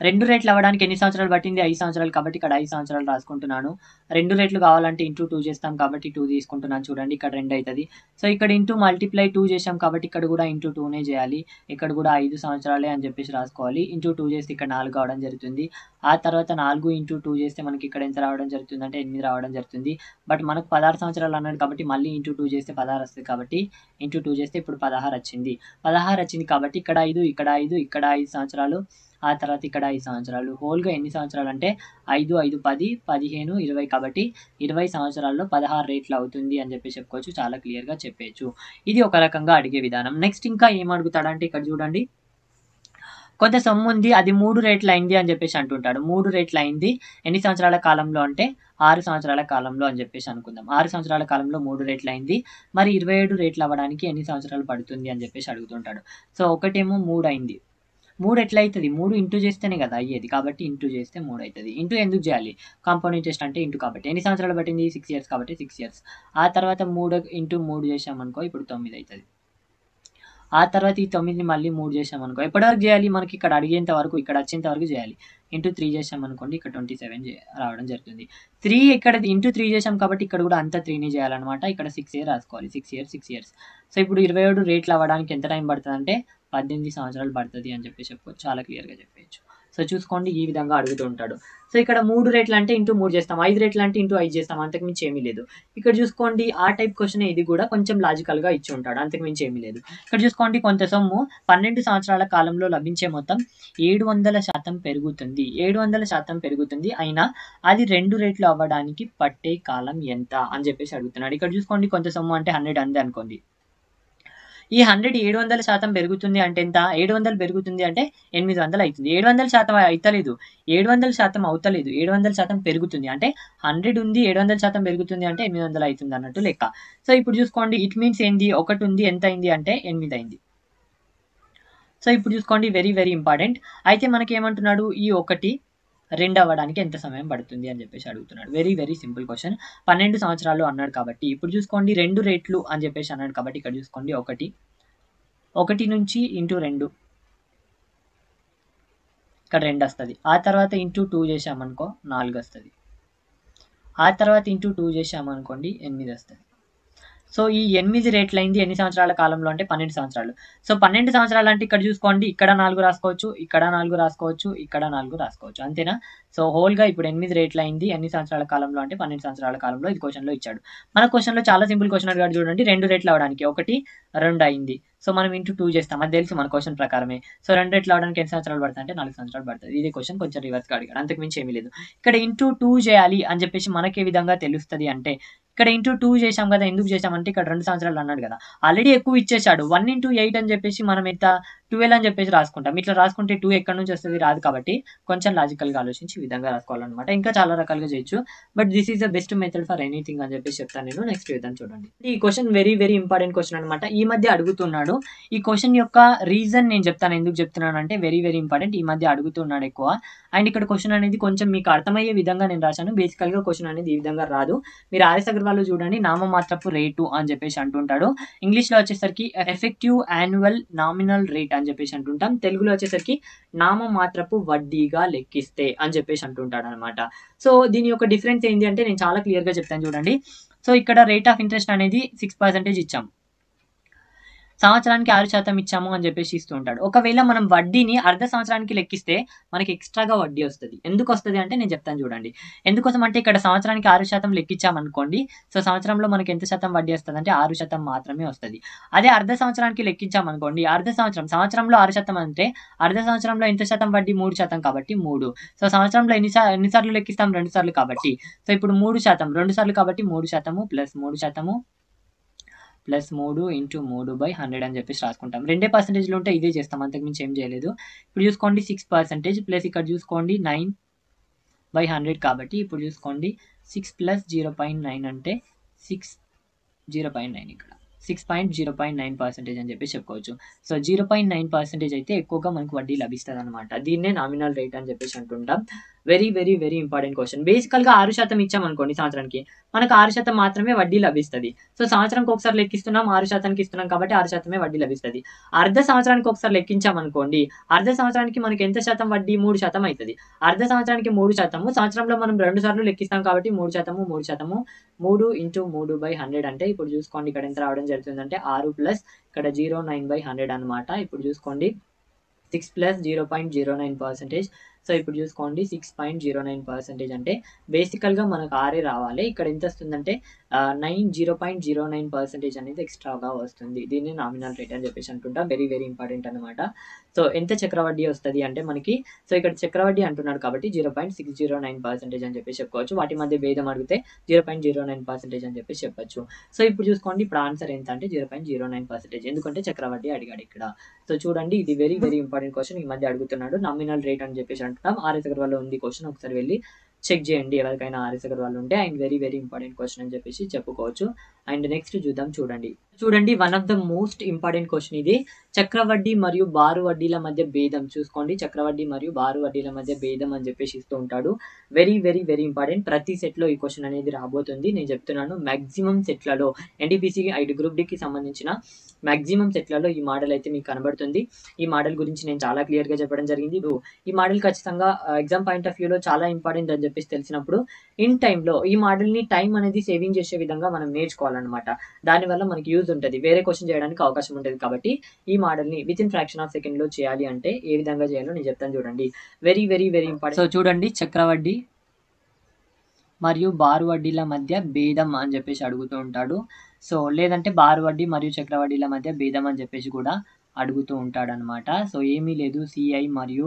Speaker 1: రెండు రేట్లు అవ్వడానికి ఎన్ని సంవత్సరాలు పట్టింది? ఐదు సంవత్సరాలు. కాబట్టి ఇక్కడ ఐదు సంవత్సరాలు రాసుకుంటున్నాను. రెండు రేట్లు కావాలంటే ఇంటూ టూ చేస్తాం కాబట్టి టూ తీసుకుంటున్నాను. చూడండి ఇక్కడ రెండు అవుతుంది. సో ఇక్కడ ఇంటూ మల్టిప్లై టూ చేసాం కాబట్టి ఇక్కడ కూడా ఇంటూ టూనే చేయాలి. ఇక్కడ కూడా ఐదు సంవత్సరాలే అని చెప్పేసి రాసుకోవాలి. ఇంటూ టూ చేస్తే ఇక్కడ నాలుగు అవడం జరుగుతుంది. ఆ తర్వాత నాలుగు ఇంటూ టూ చేస్తే మనకి ఇక్కడ ఎంత రావడం జరుగుతుంది అంటే ఎనిమిది రావడం జరుగుతుంది. బట్ మనకు పదహారు సంవత్సరాలు అన్నాడు కాబట్టి మళ్ళీ ఇంటూ టూ చేస్తే పదహారు వస్తుంది కాబట్టి ఇంటూ టూ చేస్తే ఇప్పుడు పదహారు వచ్చింది. పదహారు వచ్చింది కాబట్టి ఇక్కడ ఐదు ఇక్కడ ఐదు ఇక్కడ ఐదు సంవత్సరాలు. ఆ తర్వాత ఇక్కడ ఐదు సంవత్సరాలు. హోల్గా ఎన్ని సంవత్సరాలు అంటే ఐదు ఐదు పది పదిహేను ఇరవై కాబట్టి ఇరవై సంవత్సరాల్లో పదహారు రేట్లు అవుతుంది అని చెప్పి చెప్పుకోవచ్చు. చాలా క్లియర్గా చెప్పేయచ్చు. ఇది ఒక రకంగా అడిగే విధానం. నెక్స్ట్ ఇంకా ఏం అడుగుతాడంటే ఇక్కడ చూడండి. కొంత సొమ్ము ఉంది అది మూడు రేట్లు అయింది అని చెప్పేసి అంటుంటాడు. మూడు రేట్లు అయింది. ఎన్ని సంవత్సరాల కాలంలో అంటే ఆరు సంవత్సరాల కాలంలో అని చెప్పేసి అనుకుందాం. ఆరు సంవత్సరాల కాలంలో మూడు రేట్లు అయింది. మరి ఇరవై ఏడు రేట్లు అవ్వడానికి ఎన్ని సంవత్సరాలు పడుతుంది అని చెప్పేసి అడుగుతుంటాడు. సో ఒకటేమో మూడు అయింది. మూడు ఎట్లా అవుతుంది మూడు ఇంటూ చేస్తేనే కదా అయ్యేది. కాబట్టి ఇంటూ చేస్తే మూడు అవుతుంది ఇంటూ ఎందుకు చేయాలి? కాంపౌండ్ ఇంట్రెస్ట్ అంటే ఇంటూ కాబట్టి. ఎన్ని సంవత్సరాలు పట్టింది? సిక్స్ ఇయర్స్ కాబట్టి సిక్స్ ఇయర్స్ ఆ తర్వాత మూడు ఇంటూ మూడు చేసామనుకో ఇప్పుడు తొమ్మిది అవుతుంది ఆ తర్వాత ఈ తొమ్మిదిని మళ్ళీ మూడు చేసామనుకో ఎప్పటివరకు చేయాలి? మనకి ఇక్కడ అడిగేంత వరకు ఇక్కడ వచ్చేంత వరకు చేయాలి. ఇంటూ త్రీ చేసామనుకోండి ఇక్కడ ట్వంటీ సెవెన్ రావడం జరుగుతుంది. త్రీ ఇక్కడ ఇంటూ త్రీ చేసాం కాబట్టి ఇక్కడ కూడా అంత త్రీని చేయాలన్నమాట. ఇక్కడ సిక్స్ ఇయర్ రాసుకోవాలి. Six years six years so ఇప్పుడు ఇరవై ఏడు రేట్లు అవ్వడానికి ఎంత టైం పడుతుంది అంటే పద్దెనిమిది సంవత్సరాలు పడుతుంది అని చెప్పి చెప్పుకోవచ్చు. చాలా క్లియర్గా చెప్పేయచ్చు. సో చూసుకోండి ఈ విధంగా అడుగుతూ ఉంటాడు సో ఇక్కడ మూడు రేట్లు అంటే ఇంటూ మూడు చేస్తాం. ఐదు రేట్లు అంటే ఇంటూ ఐదు చేస్తాం. అంతకుమించి ఏమీ లేదు. ఇక్కడ చూసుకోండి ఆ టైప్ క్వశ్చన్ ఇది కూడా కొంచెం లాజికల్గా ఇచ్చి ఉంటాడు. అంతకుమించి ఏమీ లేదు. ఇక్కడ చూసుకోండి కొంత సొమ్ము పన్నెండు సంవత్సరాల కాలంలో లభించే మొత్తం ఏడు వందల శాతం పెరుగుతుంది. ఏడు వందల శాతం పెరుగుతుంది. అయినా అది రెండు రేట్లు అవ్వడానికి పట్టే కాలం ఎంత అని చెప్పేసి అడుగుతున్నాడు. ఇక్కడ చూసుకోండి కొంత సొమ్ము అంటే హండ్రెడ్ అంది అనుకోండి. ఈ హండ్రెడ్ ఏడు వందల శాతం పెరుగుతుంది అంటే ఎంత? ఏడు వందలు పెరుగుతుంది అంటే ఎనిమిది వందలు అవుతుంది. ఏడు వందల శాతం అవుతలేదు ఏడు వందల శాతం అవుతలేదు. ఏడు వందల శాతం పెరుగుతుంది అంటే హండ్రెడ్ ఉంది ఏడు వందల శాతం పెరుగుతుంది అంటే ఎనిమిది వందలు అవుతుంది అన్నట్టు లెక్క. సో ఇప్పుడు చూసుకోండి ఇట్ మీన్స్ ఏంది? ఒకటి ఉంది ఎంత అయింది అంటే ఎనిమిది అయింది సో ఇప్పుడు చూసుకోండి వెరీ వెరీ ఇంపార్టెంట్ అయితే మనకి ఏమంటున్నాడు ఈ ఒకటి రెండు అవ్వడానికి ఎంత సమయం పడుతుంది అని చెప్పేసి అడుగుతున్నాడు. వెరీ వెరీ సింపుల్ క్వశ్చన్ పన్నెండు సంవత్సరాలు అన్నాడు కాబట్టి ఇప్పుడు చూసుకోండి రెండు రేట్లు అని చెప్పేసి అన్నాడు కాబట్టి ఇక్కడ చూసుకోండి ఒకటి. ఒకటి నుంచి ఇంటూ రెండు. ఇక్కడ రెండు వస్తుంది. ఆ తర్వాత ఇంటూ టూ చేసామనుకో నాలుగు వస్తుంది. ఆ తర్వాత ఇంటూ టూ చేసామనుకోండి ఎనిమిది వస్తుంది. సో ఈ ఎనిమిది రేట్లు అయింది ఎన్ని సంవత్సరాల కాలంలో అంటే పన్నెండు సంవత్సరాలు. సో పన్నెండు సంవత్సరాలు అంటే ఇక్కడ చూసుకోండి ఇక్కడ నాలుగు రాసుకోవచ్చు ఇక్కడ నాలుగు రాసుకోవచ్చు ఇక్కడ నాలుగు రాసుకోవచ్చు. అంతేనా? సో హోల్గా ఇప్పుడు ఎనిమిది రేట్లు అయింది ఎన్ని సంవత్సరాల కాలంలో అంటే పన్నెండు సంవత్సరాల కాలంలో ఇది క్వశ్చన్లో ఇచ్చాడు. మన క్వశ్చన్లో చాలా సింపుల్ క్వశ్చన్ అడిగాడు చూడండి రెండు రేట్లు అవడానికి ఒకటి రెండు అయింది సో మనం ఇంటూ టూ చేస్తాం. అది తెలుసు మన క్వశ్చన్ ప్రకారమే. సో రెండు రేట్లు అవడానికి ఎన్ని సంవత్సరాలు పడుతుంది అంటే నాలుగు సంవత్సరాలు పడుతుంది ఇది క్వశ్చన్ కొంచెం రివర్స్గా అడిగాడు. అంతకు మించి ఏమీ లేదు. ఇక్కడ ఇంటూ టూ చేయాలి అని చెప్పేసి మనకి ఏ విధంగా తెలుస్తుంది అంటే ఇక్కడ ఇంటూ టూ చేసాం కదా ఎందుకు చేసామంటే ఇక్కడ రెండు సంవత్సరాలు అన్నాడు కదా. ఆల్రెడీ ఎక్కువ ఇచ్చేసాడు వన్ ఇంటూ ఎయిట్ అని చెప్పేసి మనం ఎంత ట్వెల్వ్ అని చెప్పేసి రాసుకుంటాం. ఇట్లా రాసుకుంటే టూ ఎక్కడి నుంచి వస్తుంది? రాదు కాబట్టి కొంచెం లాజికల్గా ఆలోచించి ఈ విధంగా రాసుకోవాలన్నమాట. ఇంకా చాలా రకాలుగా చేయొచ్చు. But this is the best method for anything అని చెప్పేసి చెప్తాను నేను. నెక్స్ట్ విధానం చూడండి. ఈ question very very important question అనమాట ఈ మధ్య అడుగుతున్నాడు. ఈ క్వశ్చన్ యొక్క రీజన్ నేను చెప్తాను. ఎందుకు చెప్తున్నాను అంటే వెరీ వెరీ ఇంపార్టెంట్ ఈ మధ్య అడుగుతున్నాడు ఎక్కువ. అండ్ ఇక్కడ క్వశ్చన్ అనేది కొంచెం మీకు అర్థమయ్యే విధంగా నేను రాశాను. బేసికల్గా క్వశ్చన్ అనేది ఈ విధంగా రాదు. మీరు ఆర్ఎస్ అగర్వాల్ చూడండి. నామమాత్రపు రేటు అని చెప్పేసి అంటుంటాడు. ఇంగ్లీష్లో వచ్చేసరికి ఎఫెక్టివ్ యాన్యువల్ నామినల్ రేట్ అని చెప్పేసి అంటుంటాం. తెలుగులో వచ్చేసరికి నామమాత్రపు వడ్డీగా లెక్కిస్తే అని చెప్పేసి అంటుంటాడు అనమాట సో దీని యొక్క డిఫరెన్స్ ఏంటి అంటే నేను చాలా క్లియర్గా చెప్తాను చూడండి. సో ఇక్కడ రేట్ ఆఫ్ ఇంట్రెస్ట్ అనేది సిక్స్ పర్సెంటేజ్ ఇచ్చాం. సంవత్సరానికి ఆరు శాతం ఇచ్చాము అని చెప్పేసి ఇస్తూ ఉంటాడు. ఒకవేళ మనం వడ్డీని అర్ధ సంవత్సరానికి లెక్కిస్తే మనకి ఎక్స్ట్రాగా వడ్డీ వస్తుంది. ఎందుకు వస్తుంది అంటే నేను చెప్తాను చూడండి. ఎందుకోసం అంటే ఇక్కడ సంవత్సరానికి ఆరు శాతం లెక్కించామనుకోండి సో సంవత్సరంలో మనకి ఎంత శాతం వడ్డీ వస్తుంది అంటే ఆరు శాతం మాత్రమే వస్తుంది. అదే అర్ధ సంవత్సరానికి లెక్కించామనుకోండి అర్ధ సంవత్సరం సంవత్సరంలో ఆరు శాతం అంటే అర్ధ సంవత్సరంలో ఎంత శాతం వడ్డీ? మూడు శాతం కాబట్టి మూడు. సో సంవత్సరంలో ఎన్ని ఎన్నిసార్లు లెక్కిస్తాం? రెండు సార్లు కాబట్టి. సో ఇప్పుడు మూడు శాతం రెండు సార్లు కాబట్టి మూడు శాతము ప్లస్ మూడు శాతము ప్లస్ మూడు ఇంటూ మూడు బై హండ్రెడ్ అని చెప్పేసి రాసుకుంటాం. రెండే పర్సెంటేజ్లు ఉంటే ఇదే చేస్తాం. అంతకుమించి ఏం చేయలేదు. ఇప్పుడు చూసుకోండి సిక్స్ పర్సెంటేజ్ ప్లస్ ఇక్కడ చూసుకోండి నైన్ బై హండ్రెడ్ కాబట్టి ఇప్పుడు చూసుకోండి six plus zero point nine అంటే సిక్స్ జీరో పాయింట్ నైన్ ఇక్కడ. Six point zero point nine percentage అని చెప్పి చెప్పుకోవచ్చు. So zero point nine percentage అయితే ఎక్కువగా మనకు వడ్డీ లభిస్తుంది అనమాట దీన్నే నామినల్ రేట్ అని చెప్పేసి అంటుంటాం. Very very very important question బేసికల్గా ఆరు శాతం ఇచ్చామనుకోండి సంవత్సరానికి మనకు ఆరు శాతం మాత్రమే వడ్డీ లభిస్తుంది. సో సంవత్సరానికి ఒకసారి లెక్కిస్తున్నాం ఆరు శాతానికి ఇస్తున్నాం కాబట్టి ఆరు శాతమే వడ్డీ లభిస్తుంది. అర్ధ సంవత్సరానికి ఒకసారి లెక్కించామనుకోండి అర్ధ సంవత్సరానికి మనకి ఎంత శాతం వడ్డీ? మూడు శాతం అవుతుంది అర్ధ సంవత్సరానికి మూడు శాతము సంవత్సరంలో మనం రెండు సార్లు లెక్కిస్తాం కాబట్టి మూడు శాతము మూడు శాతము. మూడు ఇంటూ మూడు బై హండ్రెడ్ అంటే ఇప్పుడు చూసుకోండి ఇక్కడ ఎంత రావడం జరుగుతుందంటే ఆరు ప్లస్ ఇక్కడ జీరో నైన్ బై హండ్రెడ్ అనమాట ఇప్పుడు చూసుకోండి six plus zero point zero nine percentage so ఇప్పుడు చూసుకోండి six point zero nine percentage అంటే బేసికల్గా మనకు ఆరే రావాలి. ఇక్కడ ఎంత వస్తుందంటే nine zero point zero nine percentage అనేది ఎక్స్ట్రాగా వస్తుంది. దీన్ని నామినల్ రేట్ అని చెప్పేసి అంటుంటా వెరీ వెరీ ఇంపార్టెంట్ అనమాట సో ఎంత చక్రవడ్డీ వస్తుంది అంటే మనకి సో ఇక్కడ చక్రవడ్డీ అంటున్నాడు కాబట్టి zero point six zero nine percentage అని చెప్పేసి చెప్పుకోవచ్చు. వాటి మధ్య భేదం అడిగితే zero point zero nine percentage అని చెప్పేసి చెప్పొచ్చు. సో ఇప్పుడు చూసుకోండి ఇప్పుడు ఆన్సర్ ఎంత అంటే zero point zero nine percentage ఎందుకంటే చక్రవడ్డీ అడిగాడు ఇక్కడ. సో చూడండి ఇది వెరీ వెరీ ఇంపార్టెంట్ క్వశ్చన్ ఈ మధ్య అడుగుతున్నాడు నామినల్ రేట్ అని చెప్పేసి అంటున్నాం ఆర్ఎస్ అగర్వాల్ ఉంది క్వశ్చన్ ఒకసారి వెళ్ళి చెక్ చేయండి ఎవరికైనా ఆర్ఎస్ అగర్వాల్ ఉంటే. And very very important question అని చెప్పేసి చెప్పుకోవచ్చు. అండ్ నెక్స్ట్ చూద్దాం చూడండి. చూడండి one of the most important question ఇది. చక్రవడ్డీ మరియు బారు వడ్డీల మధ్య భేదం చూసుకోండి. చక్రవడ్డీ మరియు బారు వడ్డీల మధ్య భేదం అని చెప్పేసి ఇస్తూ ఉంటాడు. వెరీ వెరీ వెరీ ఇంపార్టెంట్ ప్రతి సెట్లో ఈ క్వశ్చన్ అనేది రాబోతుంది. నేను చెప్తున్నాను మ్యాక్సిమం సెట్లలో ఎన్టీపీసీ ఐటీ గ్రూప్ డికి సంబంధించిన మ్యాక్సిమం సెట్లలో ఈ మోడల్ అయితే మీకు కనబడుతుంది. ఈ మోడల్ గురించి నేను చాలా క్లియర్గా చెప్పడం జరిగింది. ఈ మోడల్ ఖచ్చితంగా ఎగ్జామ్ పాయింట్ ఆఫ్ వ్యూలో చాలా ఇంపార్టెంట్ అని చెప్పేసి తెలిసినప్పుడు ఇన్ టైంలో ఈ మోడల్ని టైం అనేది సేవింగ్ చేసే విధంగా మనం నేర్చుకోవాలన్నమాట. దానివల్ల మనకి యూజ్ ఉంటుంది. వేరే క్వశ్చన్ చేయడానికి అవకాశం ఉంటుంది కాబట్టి ఈ మోడల్ని విత్ ఇన్ ఫ్రాక్షన్ ఆఫ్ సెకండ్లో చేయాలి అంటే ఏ విధంగా చేయాలో నేను చెప్తాను చూడండి. Very very very important so చూడండి చక్రవడ్డీ మరియు బారు వడ్డీల మధ్య భేదం అని చెప్పేసి అడుగుతూ ఉంటాడు. సో లేదంటే బారు వడ్డీ మరియు చక్రవడ్డీల మధ్య భేదం అని చెప్పేసి కూడా అడుగుతూ ఉంటాడు అనమాట సో ఏమీ లేదు. సిఐ మరియు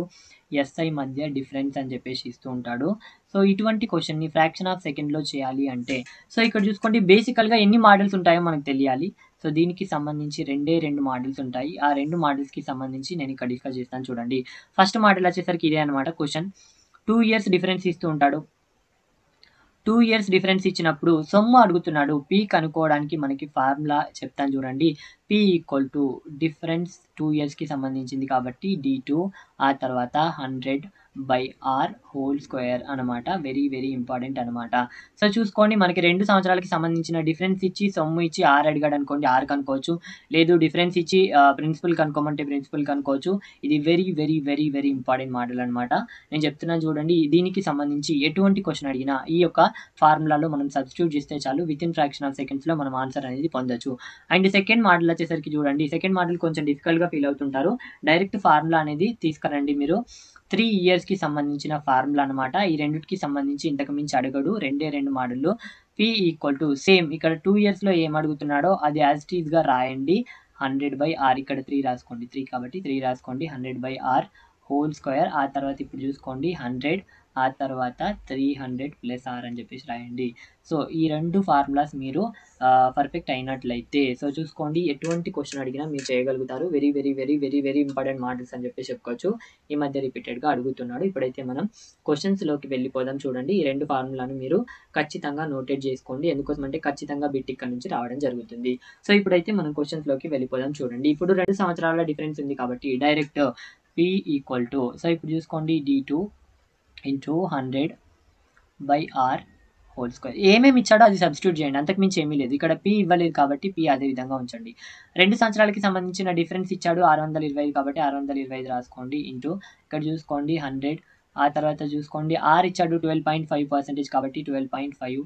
Speaker 1: ఎస్ఐ మధ్య డిఫరెన్స్ అని చెప్పేసి ఇస్తూ ఉంటాడు. సో ఇటువంటి క్వశ్చన్ని ఫ్రాక్షన్ ఆఫ్ సెకండ్లో చేయాలి అంటే సో ఇక్కడ చూసుకోండి బేసికల్గా ఎన్ని మోడల్స్ ఉంటాయో మనకు తెలియాలి. సో దీనికి సంబంధించి రెండే రెండు మోడల్స్ ఉంటాయి. ఆ రెండు మోడల్స్కి సంబంధించి నేను ఇక్కడ డిస్కస్ చేస్తాను చూడండి. ఫస్ట్ మోడల్ వచ్చేసరికి ఇదే అనమాట క్వశ్చన్ టూ ఇయర్స్ డిఫరెన్స్ ఇస్తూ ఉంటాడు. టూ ఇయర్స్ డిఫరెన్స్ ఇచ్చినప్పుడు సొమ్ము అడుగుతున్నాడు. పీ కనుక్కోవడానికి మనకి ఫార్ములా చెప్తాను చూడండి. P equal to difference two ఇయర్స్కి సంబంధించింది కాబట్టి డి టూ ఆ తర్వాత hundred by R whole square అనమాట వెరీ వెరీ ఇంపార్టెంట్ అనమాట సో చూసుకోండి మనకి రెండు సంవత్సరాలకి సంబంధించిన డిఫరెన్స్ ఇచ్చి సొమ్ము ఇచ్చి ఆర్ అడిగాడు అనుకోండి ఆర్ కనుక్కోవచ్చు. లేదు డిఫరెన్స్ ఇచ్చి ప్రిన్సిపల్ కనుక్కోమంటే ప్రిన్సిపల్ కనుక్కోవచ్చు. ఇది very very very very important మాటలు అనమాట నేను చెప్తున్నాను చూడండి దీనికి సంబంధించి ఎటువంటి క్వశ్చన్ అడిగినా ఈ యొక్క ఫార్ములాలో మనం సబ్స్టిట్యూట్ చేస్తే చాలు విత్ ఇన్ ఫ్రాక్షన్ ఆఫ్ సెకండ్స్లో మనం ఆన్సర్ అనేది పొందొచ్చు. అండ్ సెకండ్ మోడల్ వచ్చేసరికి చూడండి సెకండ్ మోడల్ కొంచెం డిఫికల్ట్గా ఫీల్ అవుతుంటారు. డైరెక్ట్ ఫార్ములా అనేది తీసుకురండి మీరు. త్రీ ఇయర్స్కి సంబంధించిన ఫార్ములా అనమాట ఈ రెండింటికి సంబంధించి ఇంతకు మించి అడగడు. రెండే రెండు మోడళ్ళు. పి ఈక్వల్ టు సేమ్ ఇక్కడ టూ ఇయర్స్లో ఏం అడుగుతున్నాడో అది యాజ్ టీజ్గా రాయండి. హండ్రెడ్ బై ఆర్ ఇక్కడ త్రీ రాసుకోండి. త్రీ కాబట్టి త్రీ రాసుకోండి. Hundred by R whole square ఆ తర్వాత ఇప్పుడు చూసుకోండి. హండ్రెడ్ ఆ తర్వాత త్రీ హండ్రెడ్ ప్లస్ ఆర్ అని చెప్పేసి రాయండి. సో ఈ రెండు ఫార్ములాస్ మీరు పర్ఫెక్ట్ అయినట్లయితే సో చూసుకోండి ఎటువంటి క్వశ్చన్ అడిగినా మీరు చేయగలుగుతారు. Very very very very very important models అని చెప్పేసి చెప్పుకోవచ్చు. ఈ మధ్య రిపీటెడ్గా అడుగుతున్నాడు. ఇప్పుడైతే మనం క్వశ్చన్స్లోకి వెళ్ళిపోదాం చూడండి. ఈ రెండు ఫార్ములాను మీరు ఖచ్చితంగా నోటెడ్ చేసుకోండి. ఎందుకోసం అంటే ఖచ్చితంగా బిట్ ఇక్కడ నుంచి రావడం జరుగుతుంది. సో ఇప్పుడైతే మనం క్వశ్చన్స్లోకి వెళ్ళిపోదాం చూడండి. ఇప్పుడు రెండు సంవత్సరాల డిఫరెన్స్ ఉంది కాబట్టి direct P equal to so ఇప్పుడు చూసుకోండి D two into hundred by R whole square. ఏమేమి ఇచ్చాడో అది సబ్స్టిట్యూట్ చేయండి. అంతకు మించి ఏమీ లేదు. ఇక్కడ పి ఇవ్వలేదు కాబట్టి పి అదే విధంగా ఉంచండి. రెండు సంవత్సరాలకి సంబంధించిన డిఫరెన్స్ ఇచ్చాడు ఆరు వందల ఇరవై ఐదు కాబట్టి ఆరు వందల ఇరవై ఐదు రాసుకోండి. ఇంటూ ఇక్కడ చూసుకోండి హండ్రెడ్. ఆ తర్వాత చూసుకోండి ఆర్ ఇచ్చాడు ట్వెల్వ్ పాయింట్ ఫైవ్ పర్సెంటేజ్ కాబట్టి ట్వెల్వ్ పాయింట్ ఫైవ్.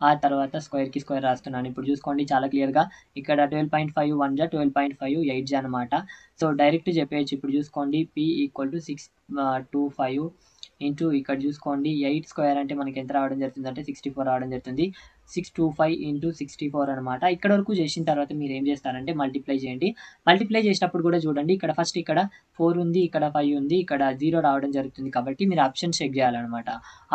Speaker 1: ఆ తర్వాత స్క్వేర్కి స్క్వేర్ రాస్తున్నాను. ఇప్పుడు చూసుకోండి చాలా క్లియర్గా. ఇక్కడ ట్వెల్వ్ పాయింట్ ఫైవ్ వన్ జా ట్వెల్వ్ పాయింట్ ఫైవ్ ఎయిట్ జా అనమాట సో డైరెక్ట్ చెప్పేయచ్చు. ఇప్పుడు చూసుకోండి P equal to six two five. Into ఇక్కడ చూసుకోండి ఎయిట్ స్క్వేర్ అంటే మనకి ఎంత రావడం జరుగుతుంది అంటే సిక్స్టీ ఫోర్ రావడం జరుగుతుంది. Six two five into sixty four అనమాట ఇక్కడ వరకు చేసిన తర్వాత మీరు ఏం చేస్తారంటే మల్టిప్లై చేయండి. మల్టిప్లై చేసినప్పుడు కూడా చూడండి ఇక్కడ ఫస్ట్ ఇక్కడ ఫోర్ ఉంది ఇక్కడ ఫైవ్ ఉంది ఇక్కడ జీరో రావడం జరుగుతుంది కాబట్టి మీరు ఆప్షన్స్ చెక్ చేయాలన్నమాట.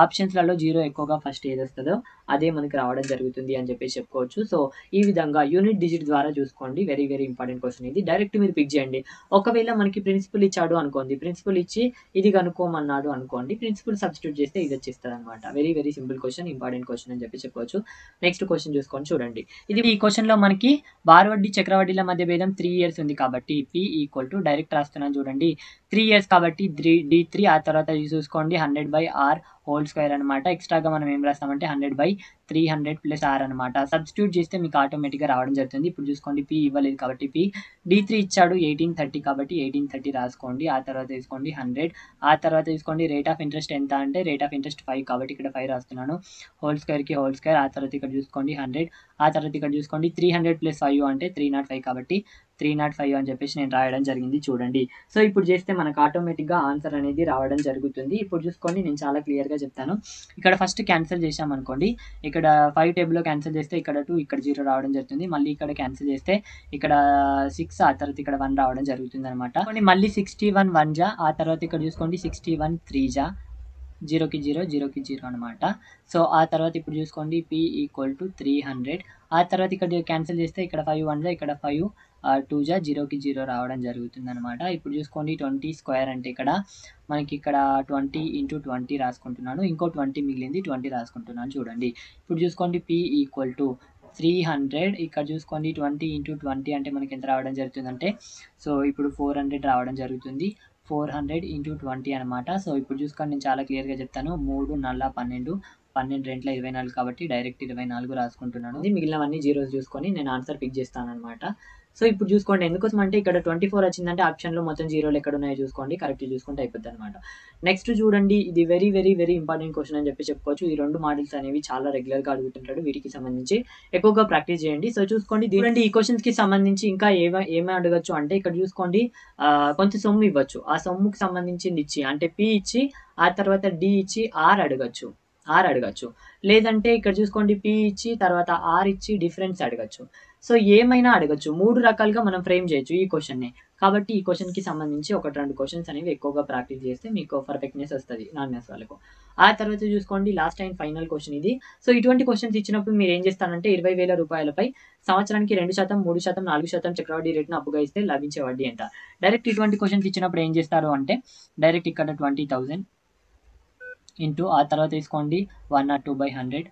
Speaker 1: ఆప్షన్స్లలో జీరో ఎక్కువగా ఫస్ట్ ఏది వస్తుందో అదే మనకి రావడం జరుగుతుంది అని చెప్పేసి చెప్పుకోవచ్చు. సో ఈ విధంగా యూనిట్ డిజిట్ ద్వారా చూసుకోండి. వెరీ వెరీ ఇంపార్టెంట్ క్వశ్చన్ ఇది. డైరెక్ట్ మీరు పిక్ చేయండి. ఒకవేళ మనకి ప్రిన్సిపల్ ఇచ్చాడు అనుకోండి ప్రిన్సిపల్ ఇచ్చి ఇది కనుక్కోమన్నాడు అనుకోండి ప్రిన్సిపల్ సబ్స్టిట్యూట్ చేస్తే ఇది వచ్చేస్తుంది అనమాట very very simple question important question అని చెప్పి చెప్పవచ్చు నెక్స్ట్ క్వశ్చన్ చూసుకొని చూడండి. ఇది ఈ క్వశ్చన్లో మనకి బారవడ్డీ చక్రవడ్డీల మధ్య భేదం త్రీ ఇయర్స్ ఉంది కాబట్టి పి ఈక్వల్ టు డైరెక్ట్ రాస్తున్నాను చూడండి. త్రీ ఇయర్స్ కాబట్టి త్రీ డి త్రీ ఆ తర్వాత చూసుకోండి hundred by R whole square అనమాట ఎక్స్ట్రాగా మనం ఏం రాస్తామంటే hundred by three hundred plus R అనమాట సబ్స్టిట్యూట్ చేస్తే మీకు ఆటోమేటిక్గా రావడం జరుగుతుంది. ఇప్పుడు చూసుకోండి పి ఇవ్వలేదు కాబట్టి పి డీ త్రీ ఇచ్చాడు ఎయిటీన్ థర్టీ కాబట్టి ఎయిటీన్ థర్టీ రాసుకోండి. ఆ తర్వాత తీసుకోండి హండ్రెడ్. ఆ తర్వాత తీసుకోండి రేట్ ఆఫ్ ఇంట్రెస్ట్ ఎంత అంటే రేట్ ఆఫ్ ఇంట్రెస్ట్ ఫైవ్ కాబట్టి ఇక్కడ ఫైవ్ రాస్తున్నాను. హోల్ స్క్వేర్కి హోల్ స్క్వేర్ ఆ తర్వాత ఇక్కడ చూసుకోండి హండ్రెడ్. ఆ తర్వాత ఇక్కడ చూసుకోండి త్రీ హండ్రెడ్ ప్లస్ ఫైవ్ అంటే త్రీ నాట్ ఫైవ్ కాబట్టి త్రీ నాట్ ఫైవ్ అని చెప్పేసి నేను రాయడం జరిగింది చూడండి. సో ఇప్పుడు చేస్తే మనకు ఆటోమేటిక్గా ఆన్సర్ అనేది రావడం జరుగుతుంది. ఇప్పుడు చూసుకోండి నేను చాలా క్లియర్గా చెప్తాను. ఇక్కడ ఫస్ట్ క్యాన్సిల్ చేసాం అనుకోండి. ఇక్కడ ఫైవ్ టేబుల్లో క్యాన్సిల్ చేస్తే ఇక్కడ టూ ఇక్కడ జీరో రావడం జరుగుతుంది. మళ్ళీ ఇక్కడ క్యాన్సిల్ చేస్తే ఇక్కడ సిక్స్ ఆ తర్వాత ఇక్కడ వన్ రావడం జరుగుతుంది అనమాట మళ్ళీ సిక్స్టీ వన్ వన్ జా ఆ తర్వాత ఇక్కడ చూసుకోండి సిక్స్టీ వన్ త్రీ జా జీరోకి జీరో జీరోకి జీరో అనమాట సో ఆ తర్వాత ఇప్పుడు చూసుకోండి P equal to three hundred ఆ తర్వాత ఇక్కడ క్యాన్సిల్ చేస్తే ఇక్కడ ఫైవ్ వన్ జా ఇక్కడ ఫైవ్ టూ జా జీరోకి జీరో రావడం జరుగుతుంది అనమాట ఇప్పుడు చూసుకోండి ట్వంటీ స్క్వేర్ అంటే ఇక్కడ మనకి ఇక్కడ ట్వంటీ ఇంటూ ట్వంటీ రాసుకుంటున్నాను. ఇంకో ట్వంటీ మిగిలింది ట్వంటీ రాసుకుంటున్నాను చూడండి. ఇప్పుడు చూసుకోండి P equal to three hundred ఇక్కడ చూసుకోండి ట్వంటీ ఇంటూ ట్వంటీ అంటే మనకి ఎంత రావడం జరుగుతుందంటే సో ఇప్పుడు ఫోర్ హండ్రెడ్ రావడం జరుగుతుంది. ఫోర్ హండ్రెడ్ ఇంటూ ట్వంటీ అనమాట సో ఇప్పుడు చూసుకొని నేను చాలా క్లియర్గా చెప్తాను. మూడు నల్ల పన్నెండు. పన్నెండు రెంట్ల ఇరవై నాలుగు కాబట్టి డైరెక్ట్ ఇరవై నాలుగు రాసుకుంటున్నాను. ఇది మిగిలినవన్నీ జీరోస్ చూసుకొని నేను ఆన్సర్ పిక్ చేస్తాను అనమాట సో ఇప్పుడు చూసుకోండి ఎందుకోసం అంటే ఇక్కడ ట్వంటీ ఫోర్ వచ్చిందంటే ఆప్షన్లో మొత్తం జీరోలు ఎక్కడ ఉన్నాయో చూసుకోండి కరెక్ట్ చూసుకుంటే అయిపోద్ది అనమాట నెక్స్ట్ చూడండి ఇది very very very important question అని చెప్పి చెప్పుకోవచ్చు. ఈ రెండు మోడల్స్ అనేవి చాలా రెగ్యులర్గా అడుగుతుంటాడు వీటికి సంబంధించి. ఎక్కువగా ప్రాక్టీస్ చేయండి. సో చూసుకోండి చూడండి ఈ క్వశ్చన్స్కి సంబంధించి ఇంకా ఏమ ఏమి అడగచ్చు అంటే ఇక్కడ చూసుకోండి కొంచెం సొమ్ము ఇవ్వచ్చు. ఆ సొమ్ముకి సంబంధించింది ఇచ్చి అంటే పి ఇచ్చి ఆ తర్వాత డి ఇచ్చి ఆర్ అడగచ్చు. ఆర్ అడగచ్చు. లేదంటే ఇక్కడ చూసుకోండి పి ఇచ్చి తర్వాత ఆర్ ఇచ్చి డిఫరెన్స్ అడగచ్చు. సో ఏమైనా అడగచ్చు. మూడు రకాలుగా మనం ఫ్రేమ్ చేయొచ్చు ఈ క్వశ్చన్ని. కాబట్టి ఈ క్వశ్చన్కి సంబంధించి ఒకటి రెండు క్వశ్చన్స్ అనేవి ఎక్కువగా ప్రాక్టీస్ చేస్తే మీకు పర్ఫెక్ట్నెస్ వస్తుంది నాన్నెస్ వాళ్ళకు. ఆ తర్వాత చూసుకోండి లాస్ట్ అండ్ ఫైనల్ క్వశ్చన్ ఇది. సో ఇటువంటి క్వశ్చన్స్ ఇచ్చినప్పుడు మీరు ఏం చేస్తారంటే ఇరవై వేల రూపాయలపై సంవత్సరానికి రెండు శాతం మూడు శాతం నాలుగు శాతం చక్రవడ్డీ రేట్ను అప్పుగా ఇస్తే లభించే వడ్డీ అంట. డైరెక్ట్ ఇటువంటి క్వశ్చన్స్ ఇచ్చినప్పుడు ఏం చేస్తారు అంటే డైరెక్ట్ ఇక్కడ ట్వంటీ థౌజండ్ ఇంటూ ఆ తర్వాత తీసుకోండి one nought two by hundred.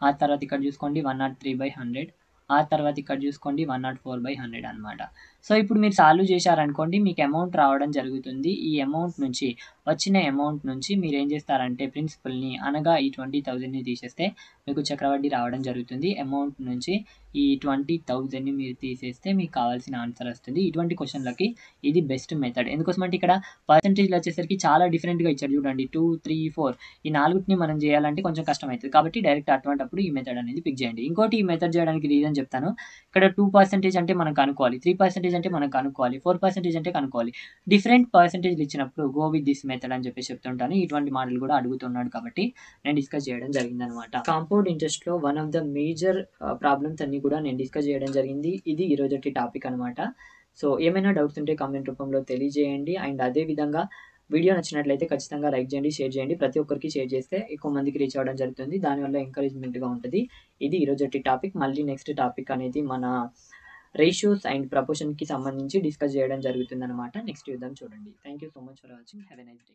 Speaker 1: ఆ తర్వాత ఇక్కడ చూసుకోండి one nought three by hundred. ఆ తర్వాత ఇక్కడ చూసుకోండి one nought four by hundred అనమాట సో ఇప్పుడు మీరు సాల్వ్ చేశారనుకోండి మీకు అమౌంట్ రావడం జరుగుతుంది. ఈ అమౌంట్ నుంచి వచ్చిన అమౌంట్ నుంచి మీరు ఏం చేస్తారంటే ప్రిన్సిపల్ని అనగా ఈ ట్వంటీ థౌజండ్ని తీసేస్తే మీకు చక్రవడ్డీ రావడం జరుగుతుంది. అమౌంట్ నుంచి ఈ ట్వంటీ థౌజండ్ని మీరు తీసేస్తే మీకు కావాల్సిన ఆన్సర్ వస్తుంది. ఇటువంటి క్వశ్చన్లకి ఇది బెస్ట్ మెథడ్ ఎందుకోసం అంటే ఇక్కడ పర్సంటేజ్లు వచ్చేసరికి చాలా డిఫరెంట్గా ఇచ్చారు చూడండి. టూ త్రీ ఫోర్ ఈ నాలుగుని మనం చేయాలంటే కొంచెం కష్టం అవుతుంది కాబట్టి డైరెక్ట్ అటువంటిప్పుడు ఈ మెథడ్ అనేది పిక్ చేయండి. ఇంకోటి ఈ మెథడ్ చేయడానికి రీజన్ చెప్తాను. ఇక్కడ టూ పర్సెంటేజ్ అంటే మనం కనుక్కోవాలి. త్రీ పర్సెంటేజ్ అంటే మనం కనుక్కోవాలి. ఫోర్ పర్సెంటేజ్ అంటే కనుక్కోవాలి. డిఫరెంట్ పర్సెంటేజ్లు ఇచ్చినప్పుడు గో విత్ దిస్ మెథడ్ అని చెప్పి చెప్తుంటాను. ఇటువంటి మోడల్ కూడా అడుగుతున్నాడు కాబట్టి నేను డిస్కస్ చేయడం జరిగింది అనమాట compound ఇంట్రెస్ట్లో one of the major problems అన్ని కూడా నేను డిస్కస్ చేయడం జరిగింది. ఇది ఈ టాపిక్ అనమాట సో ఏమైనా డౌట్స్ ఉంటే కామెంట్ రూపంలో తెలియజేయండి. అండ్ అదే విధంగా వీడియో నచ్చినట్లయితే ఖచ్చితంగా లైక్ చేయండి షేర్ చేయండి. ప్రతి ఒక్కరికి షేర్ చేస్తే ఎక్కువ మందికి రీచ్ అవ్వడం జరుగుతుంది. దానివల్ల ఎంకరేజ్మెంట్గా ఉంటుంది. ఇది ఈరోజు టాపిక్ మళ్ళీ నెక్స్ట్ టాపిక్ అనేది మన రేషియోస్ అండ్ ప్రపోర్షన్కి సంబంధించి డిస్కస్ చేయడం జరుగుతుంది అనమాట నెక్స్ట్ యుద్ధం చూడండి. Thank you so much for watching have a nice day